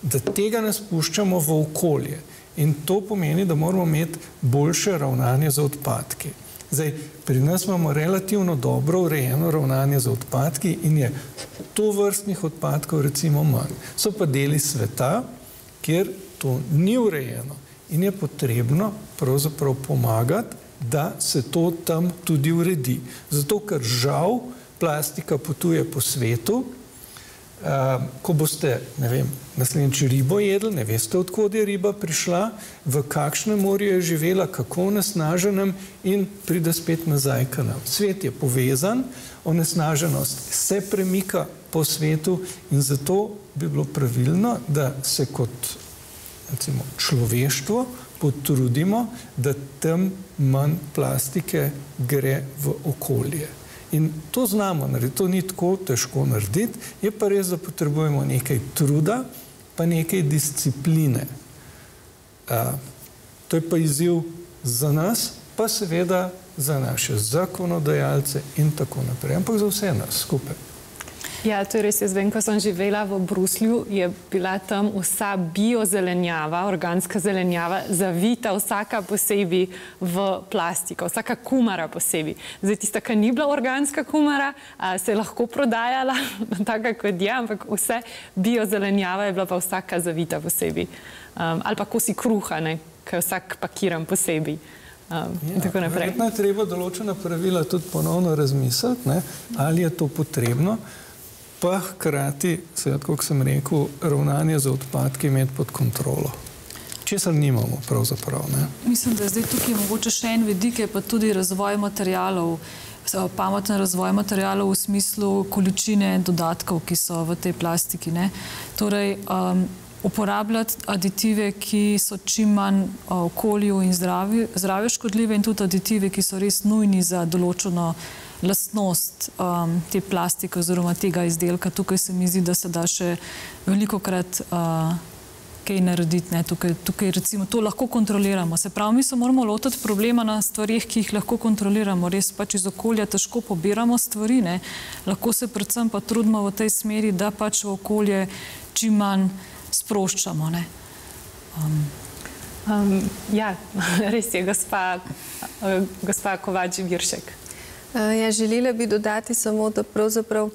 da tega ne spuščamo v okolje. In to pomeni, da moramo imeti boljše ravnanje z odpadki. Zdaj, pri nas imamo relativno dobro urejeno ravnanje z odpadki in je to vrstnih odpadkov recimo manj. So pa deli sveta, kjer to ni urejeno in je potrebno pravzaprav pomagati, da se to tam tudi uredi. Zato, ker žal plastika potuje po svetu, Uh, ko boste, ne vem, naslednjič ribo jedli, ne veste, odkud je riba prišla, v kakšnem morju je živela, kako onesnaženem in pride spet nazaj k nam. Svet je povezan, onesnaženost se premika po svetu in zato bi bilo pravilno, da se kot recimo, človeštvo potrudimo, da tam manj plastike gre v okolje. In to znamo narediti, to ni tako težko narediti, je pa res, da potrebujemo nekaj truda, pa nekaj discipline. Uh, to je pa izziv za nas, pa seveda za naše zakonodajalce in tako naprej, ampak za vse nas skupaj. Ja, to je res. Jaz vem, ko sem živela v Bruslju, je bila tam vsa biozelenjava, organska zelenjava, zavita vsaka posebej v plastiko, vsaka kumara posebej. Zdaj, tista, ki ni bila organska kumara, a, se je lahko prodajala, tako kot je, ampak vse biozelenjava je bila pa vsaka zavita posebej. Um, ali pa kosi kruha, ki vsak pakiram posebej. Um, ja, Verjetno je treba določena pravila tudi ponovno razmisliti, ali je to potrebno pa hkrati, kot sem rekel, ravnanje z odpadki imeti pod kontrolo. Česar nimamo, pravzaprav. Ne? Mislim, da je zdaj tukaj mogoče še en vidik, pa tudi razvoj materijalov, pameten razvoj materijalov v smislu količine dodatkov, ki so v tej plastiki. Ne? Torej, um, uporabljati aditive, ki so čim manj okolju in zdravju škodljive, in tudi aditive, ki so res nujni za določeno lastnost um, te plastike oziroma tega izdelka. Tukaj se mi zdi, da se da še veliko krat uh, kaj narediti. Tukaj, tukaj recimo to lahko kontroliramo. Se pravi, mi se moramo lotiti problema na stvarih, ki jih lahko kontroliramo. Res pač iz okolja težko pobiramo stvari, ne? lahko se predvsem pa trudimo v tej smeri, da pač v okolje čim manj sproščamo. Um. Um, ja, res je, gospa, gospa Kovač Viršek. Eh, ja, želela bi dodati samo, da pravzaprav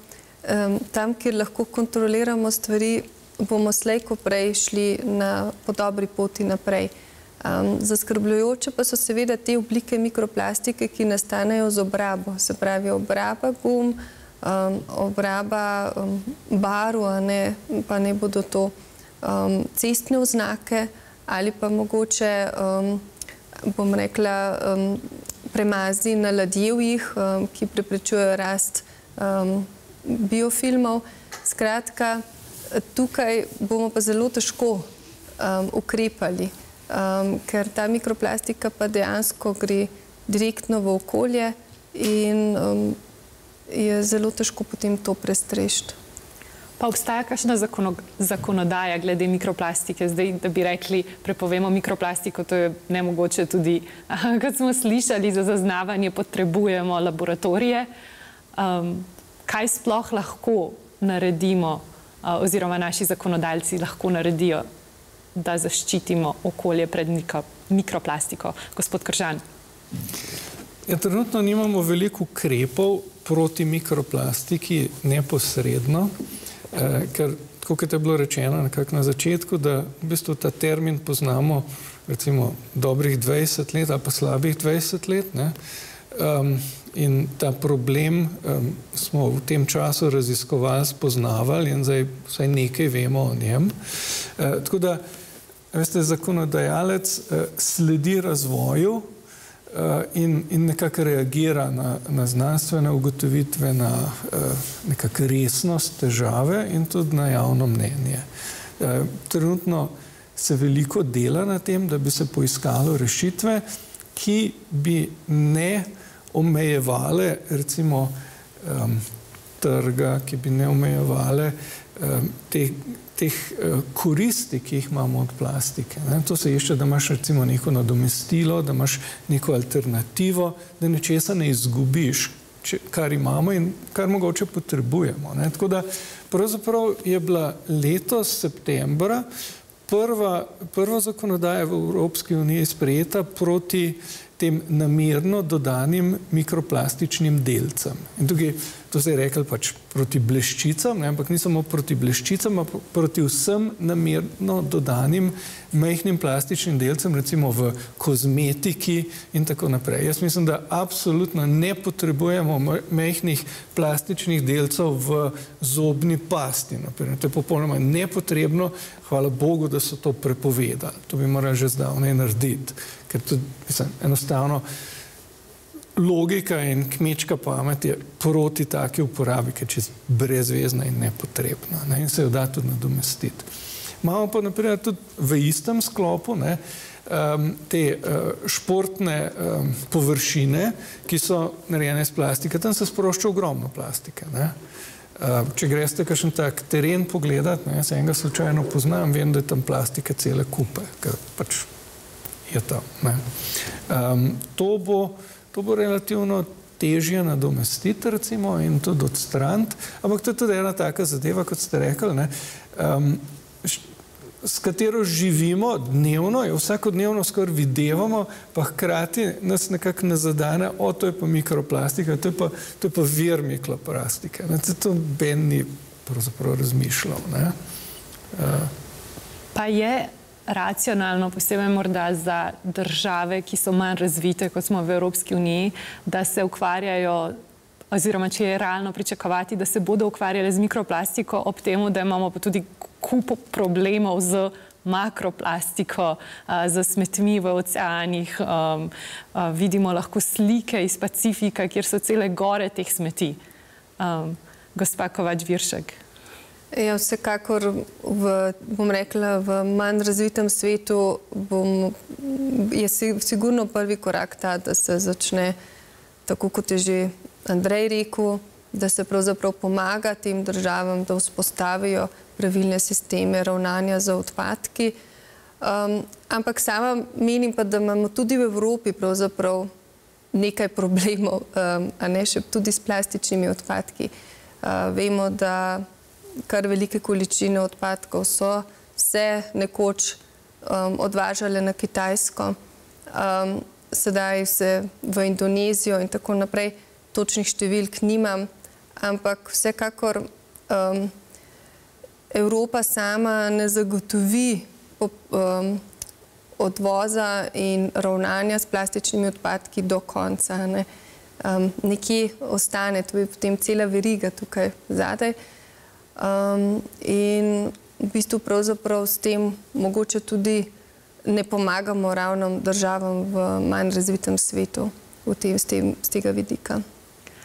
tam, kjer lahko kontroliramo stvari, bomo slej, ko prej šli na, po dobri poti naprej. Um, zaskrbljujoče pa so seveda te oblike mikroplastike, ki nastanejo z obrabo. Se pravi, obraba gum, um, obraba um, baru, ne, pa ne bodo to um, cestne oznake ali pa mogoče, um, bom rekla, um, premazi na ladjevjih, um, ki preprečujejo rast um, biofilmov. Skratka, tukaj bomo pa zelo težko um, ukrepali, um, ker ta mikroplastika pa dejansko gre direktno v okolje in um, je zelo težko potem to prestrešiti. Pa obstaja kakšna zakono, zakonodaja glede mikroplastike? Zdaj, da bi rekli, prepovemo mikroplastiko, to je nemogoče tudi, kot smo slišali, za zaznavanje potrebujemo laboratorije. Um, kaj sploh lahko naredimo, uh, oziroma naši zakonodajalci lahko naredijo, da zaščitimo okolje pred mikroplastiko? Gospod Kržan. Ja, trenutno nimamo veliko ukrepov proti mikroplastiki neposredno. Eh, ker, kot je bilo rečeno na začetku, da v bistvu ta termin poznamo recimo dobrih 20 let ali pa slabih 20 let. Um, in ta problem um, smo v tem času raziskovali, spoznavali in zdaj vsaj nekaj vemo o njem. Uh, tako da, veste, zakonodajalec uh, sledi razvoju Eh, in, in nekako reagira na, na znanstvene ugotovitve, na uh, nekakšno resnost težave in tudi na javno mnenje. Uh, trenutno se veliko dela na tem, da bi se poiskalo rešitve, ki bi ne omejevale recimo um, trga, ki bi ne omejevale um, te teh uh, koristi, ki jih imamo od plastike. Ne? To se išče, da imaš recimo neko nadomestilo, da imaš neko alternativo, da nečesa ne izgubiš, če, kar imamo in kar mogoče potrebujemo. Ne? Tako da pravzaprav je bila letos septembra prva, prva zakonodaja v Evropski uniji sprejeta proti tem namerno dodanim mikroplastičnim delcem. In tukaj to se je rekel pač proti bleščicam, ne, ampak ni samo proti bleščicam, ampak proti vsem namerno dodanim majhnim plastičnim delcem, recimo v kozmetiki in tako naprej. Jaz mislim, da apsolutno ne potrebujemo majhnih plastičnih delcev v zobni pasti. Naprimer. To je popolnoma nepotrebno, hvala Bogu, da so to prepovedali. To bi morali že zdavnaj narediti, ker to mislim, enostavno logika in kmečka pamet je proti taki uporabi, ki je čez brezvezna in nepotrebna ne, in se jo da tudi nadomestiti. Imamo pa naprimer tudi v istem sklopu ne, um, te uh, športne um, površine, ki so narejene iz plastike, tam se sprošča ogromno plastike. Ne. Uh, če greste kakšen tak teren pogledat, ne, jaz enega slučajno poznam, vem, da je tam plastike cele kupe, ker pač je tam. Um, to bo to bo relativno težje nadomestiti recimo, in tudi odstraniti. Ampak to je tudi ena taka zadeva, kot ste rekli, ne, um, s katero živimo dnevno, jo vsakodnevno skoraj videvamo, pa hkrati nas nekako ne zadane, o to je pa mikroplastika, to je pa, to je pa vir mikroplastike. Ne, to Ben ni pravzaprav razmišljal. Ne. Uh, pa je racionalno, posebej morda za države, ki so manj razvite, kot smo v Evropski uniji, da se ukvarjajo, oziroma če je realno pričakovati, da se bodo ukvarjali z mikroplastiko, ob tem, da imamo pa tudi kup problemov z makroplastiko, z smetmi v oceanih. Vidimo lahko slike iz Pacifika, kjer so cele gore teh smeti. Gospa Kovač Viršek. Ja, vsekakor v, bom rekla, v manj razvitem svetu bom, je sigurno prvi korak ta, da se začne, tako kot je že Andrej rekel, da se pravzaprav pomaga tem državam, da vzpostavijo pravilne sisteme ravnanja z odpadki. Um, ampak sama menim pa, da imamo tudi v Evropi pravzaprav nekaj problemov, um, a ne še tudi s plastičnimi odpadki. Uh, vemo, da kar velike količine odpadkov so vse nekoč um, odvažale na Kitajsko, um, sedaj se v Indonezijo in tako naprej, točnih številk nimam, ampak vsekakor um, Evropa sama ne zagotovi um, odvoza in ravnanja s plastičnimi odpadki do konca. Ne. Um, nekje ostane, to je potem cela veriga tukaj zadaj. Um, in v bistvu pravzaprav s tem mogoče tudi ne pomagamo ravno državam v manj razvitem svetu v tem, z, tem, z tega vidika.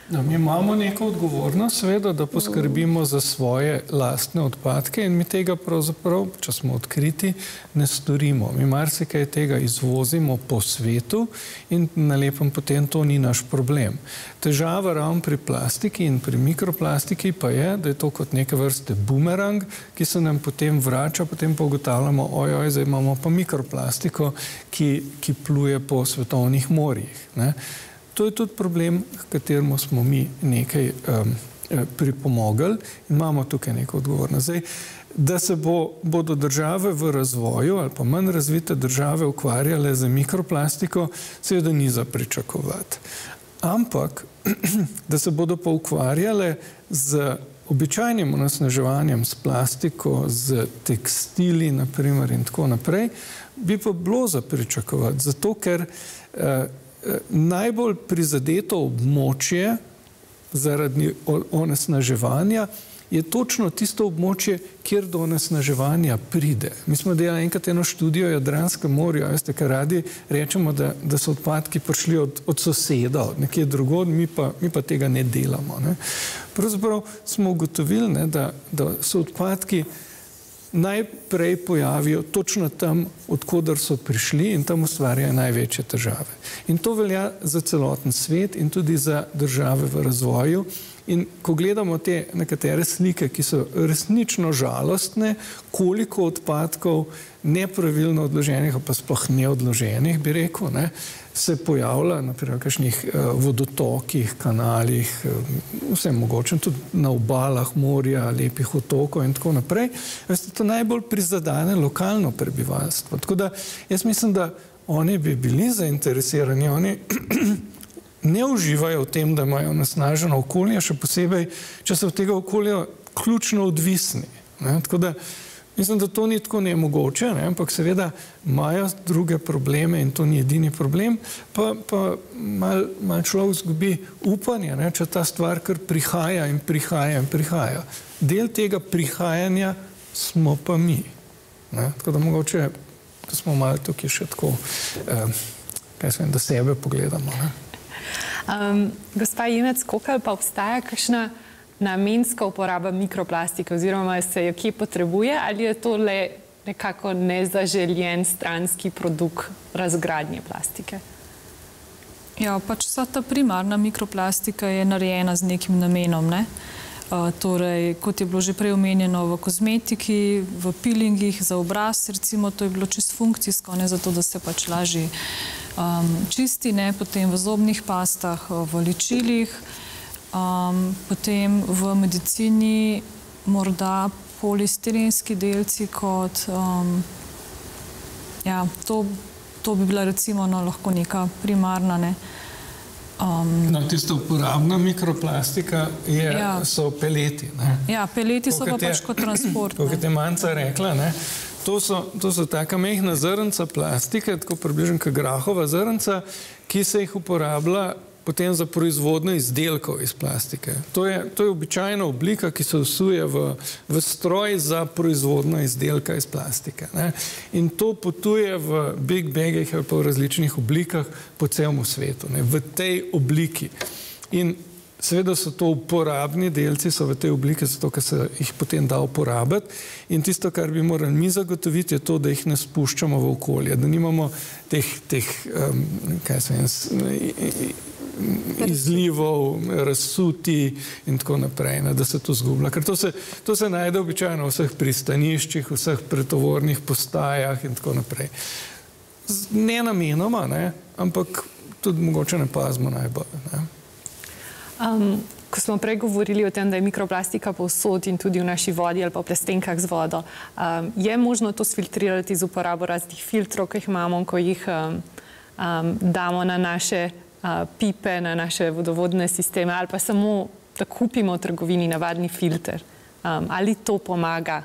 No, mi imamo neko odgovornost, seveda, da poskrbimo za svoje lastne odpadke in mi tega pravzaprav, če smo odkriti, ne storimo. Mi marsikaj tega izvozimo po svetu in na lepem potem to ni naš problem. Težava ravno pri plastiki in pri mikroplastiki pa je, da je to kot neke vrste bumerang, ki se nam potem vrača, potem pa ugotavljamo, ojoj, zdaj imamo pa mikroplastiko, ki, ki pluje po svetovnih morjih. Ne? To je tudi problem, k kateremu smo mi nekaj um, pripomogli in imamo tukaj neko odgovornost. Zdaj, da se bo, bodo države v razvoju ali pa manj razvite države ukvarjale z mikroplastiko, seveda ni za pričakovati. Ampak, da se bodo pa ukvarjale z običajnim onesnaževanjem s plastiko, z tekstili naprimer in tako naprej, bi pa bilo za pričakovati. Zato, ker eh, najbolj prizadeto območje zaradi onesnaževanja je točno tisto območje, kjer do onesnaževanja pride. Mi smo delali enkrat eno študijo o Jadranskem morju, veste, kar radi rečemo, da, da so odpadki prišli od, od soseda, od nekje drugod, mi pa, mi pa tega ne delamo. Ne. Pravzaprav smo ugotovili, ne, da, da so odpadki najprej pojavijo točno tam, odkudar so prišli in tam ustvarjajo največje težave. In to velja za celoten svet in tudi za države v razvoju. In ko gledamo te nekatere slike, ki so resnično žalostne, koliko odpadkov nepravilno odloženih, pa sploh neodloženih, bi rekel, ne, se pojavlja naprimer v kakšnih uh, vodotokih, kanalih, uh, vse mogoče, tudi na obalah morja, lepih otokov in tako naprej. Veste, to najbolj prizadane lokalno prebivalstvo. Tako da jaz mislim, da oni bi bili zainteresirani, oni ne uživajo v tem, da imajo nasnaženo okolje, še posebej, če so od tega okolja ključno odvisni. Ne? Tako da mislim, da to ni tako nemogoče, ne? ampak seveda imajo druge probleme in to ni edini problem, pa, pa mal, mal človek zgubi upanje, ne? če ta stvar kar prihaja in prihaja in prihaja. Del tega prihajanja smo pa mi. Ne? Tako da mogoče, smo malo tukaj še tako, eh, kaj sem, da sebe pogledamo. Ne? Um, gospa Jemec, koliko pa obstaja kakšna namenska uporaba mikroplastike oziroma se jo kje potrebuje ali je to le nekako nezaželjen stranski produkt razgradnje plastike? Ja, pač vsa ta primarna mikroplastika je narejena z nekim namenom. Ne? Uh, torej, kot je bilo že prej omenjeno v kozmetiki, v pilingih za obraz, recimo to je bilo čisto funkcijsko, ne zato, da se pač lažje um, čisti, ne, potem v zobnih pastah, v ličilih, um, potem v medicini morda polistirenski delci kot, um, ja, to, to bi bila recimo no, lahko neka primarna, ne. Um, no, tisto uporabna mikroplastika je, ja. so peleti. Ne? Ja, peleti so pa pač kot transport. Kot je Manca rekla, ne? To so, to so taka mehna zrnca plastike, tako približno kot grahova zrnca, ki se jih uporablja potem za proizvodnjo izdelkov iz plastike. To je, to je običajna oblika, ki se usuje v, v stroj za proizvodnjo izdelka iz plastike. Ne? In to potuje v big bagih ali pa v različnih oblikah po celem svetu, ne? v tej obliki. In Seveda so to uporabni delci, so v tej obliki, zato ker se jih potem da uporabiti. In tisto, kar bi morali mi zagotoviti, je to, da jih ne spuščamo v okolje, da nimamo teh, teh um, kaj se jim, izlivov, razsuti in tako naprej, ne, da se to zgublja. Ker to se, to se najde običajno v vseh pristaniščih, v vseh pretovornih postajah in tako naprej. Ne namenoma, ne, ampak tudi mogoče ne pazimo najbolj. Ne. Um, ko smo prej govorili o tem, da je mikroplastika povsod in tudi v naši vodi ali pa v plastenkah z vodo, um, je možno to sfiltrirati z uporabo raznih filtrov, ki jih imamo, ko jih um, um, damo na naše uh, pipe, na naše vodovodne sisteme ali pa samo, da kupimo v trgovini navadni filter. Um, ali to pomaga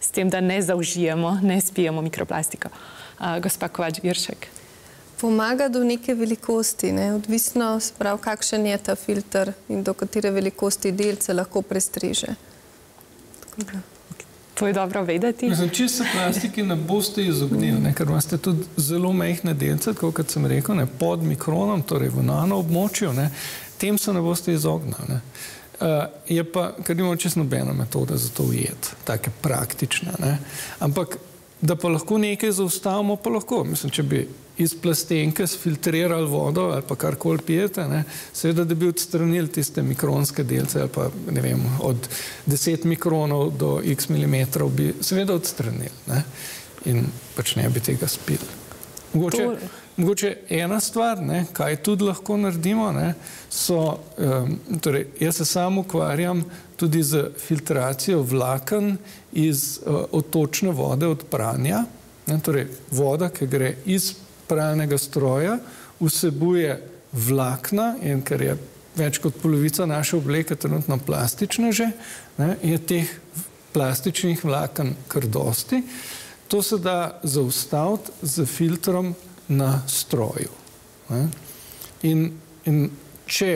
s tem, da ne zaužijemo, ne spijemo mikroplastiko? Uh, gospa Kovač Viršek. Pomaga do neke velikosti, ne? odvisno sprav, kakšen je ta filter in do katere velikosti delce lahko prestreže. To je dobro vedeti. Mislim, če se plastiki ne boste izognili, ne, ker imate tudi zelo mehne delce, kot sem rekel, ne, pod mikronom, torej v nano območju, ne, tem se ne boste izognili. Ne. Uh, je pa, ker imamo čisto nobena metoda za to ujet, take praktične. Ne. Ampak, da pa lahko nekaj zaustavimo, pa lahko. Mislim, če bi iz plastenke sfiltrirali vodo ali pa karkoli pijete, ne, seveda, da bi odstranili tiste mikronske delce ali pa ne vem, od 10 mikronov do x milimetrov bi seveda odstranili ne, in pač ne bi tega spili. Mogoče, mogoče ena stvar, ne, kaj tudi lahko naredimo, ne, so, um, torej, jaz se sam ukvarjam tudi z filtracijo vlaken iz uh, otočne vode od pranja, ne, torej voda, ki gre iz pralnega stroja, vsebuje vlakna in ker je več kot polovica naše obleke trenutno plastična že, ne, je teh plastičnih vlaken kar dosti. To se da zaustaviti z filtrom na stroju. In, in če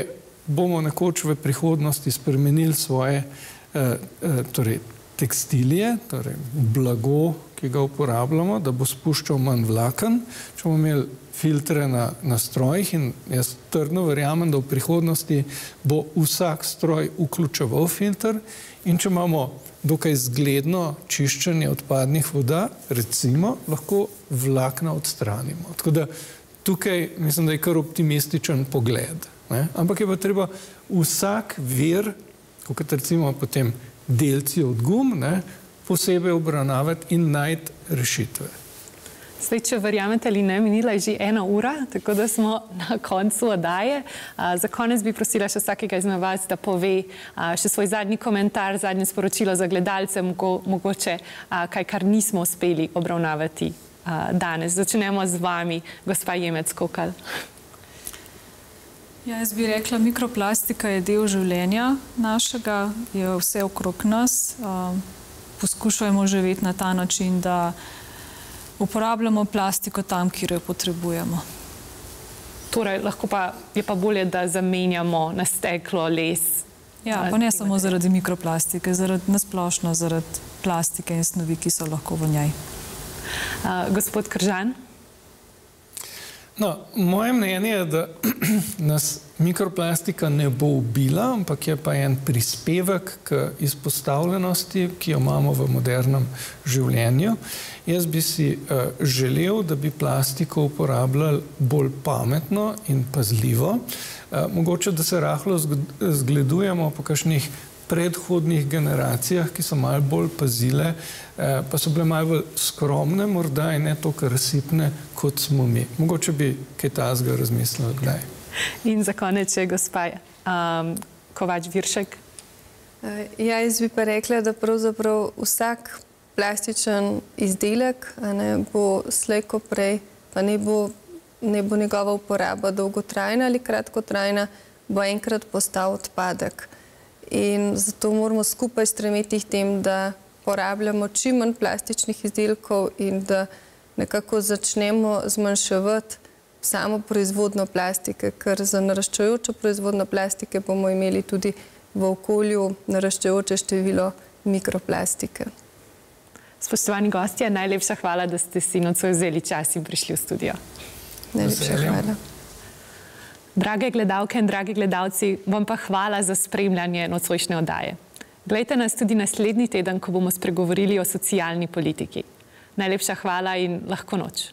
bomo nekoč v prihodnosti spremenili svoje eh, eh, torej, tekstilije, torej blago, ki ga uporabljamo, da bo spuščal manj vlaken, če bomo imeli filtre na, na strojih in jaz trdno verjamem, da v prihodnosti bo vsak stroj vključeval filter in če imamo dokaj zgledno čiščenje odpadnih voda, recimo, lahko vlakna odstranimo. Tako da tukaj mislim, da je kar optimističen pogled. Ne? Ampak je pa treba vsak vir, kot recimo potem delci od gum, ne, posebej obravnavati in najti rešitve. Zdaj, če verjamete ali ne, minila je že ena ura, tako da smo na koncu oddaje. Za konec bi prosila še vsakega izmed vas, da pove še svoj zadnji komentar, zadnje sporočilo za gledalce, mogoče kaj, kar nismo uspeli obravnavati danes. Začnemo z vami, gospa Jemec Kokal. Ja, jaz bi rekla, mikroplastika je del življenja našega, je vse okrog nas. Poskušajmo živeti na ta način, da uporabljamo plastiko tam, kjer jo potrebujemo. Torej, lahko pa je pa bolje, da zamenjamo na steklo, les. Ja, pa ne samo zaradi mikroplastike, zaradi nasplošno zaradi plastike in snovi, ki so lahko v njej. Uh, gospod Kržan? No, moje mnenje je, da nas mikroplastika ne bo ubila, ampak je pa en prispevek k izpostavljenosti, ki jo imamo v modernem življenju. Jaz bi si uh, želel, da bi plastiko uporabljali bolj pametno in pazljivo. Uh, mogoče, da se rahlo zgledujemo po kakšnih predhodnih generacijah, ki so malo bolj pazile, eh, pa so bile malo bolj skromne, morda in ne toliko razsipne, kot smo mi. Mogoče bi kaj tazga razmislili kdaj. In za konec, če gospa um, Kovač Viršek. Eh, ja, jaz bi pa rekla, da pravzaprav vsak plastičen izdelek ne, bo slejko prej, pa ne bo, ne bo njegova uporaba dolgotrajna ali kratkotrajna, bo enkrat postal odpadek in zato moramo skupaj stremeti k tem, da porabljamo čim manj plastičnih izdelkov in da nekako začnemo zmanjševati samo proizvodno plastike, ker za naraščajočo proizvodno plastike bomo imeli tudi v okolju naraščajoče število mikroplastike. Spoštovani gostje, najlepša hvala, da ste si nocoj vzeli čas in prišli v studio. Najlepša hvala. Drage gledalke in dragi gledalci, vam pa hvala za spremljanje nocojšnje oddaje. Glejte nas tudi naslednji teden, ko bomo spregovorili o socialni politiki. Najlepša hvala in lahko noč.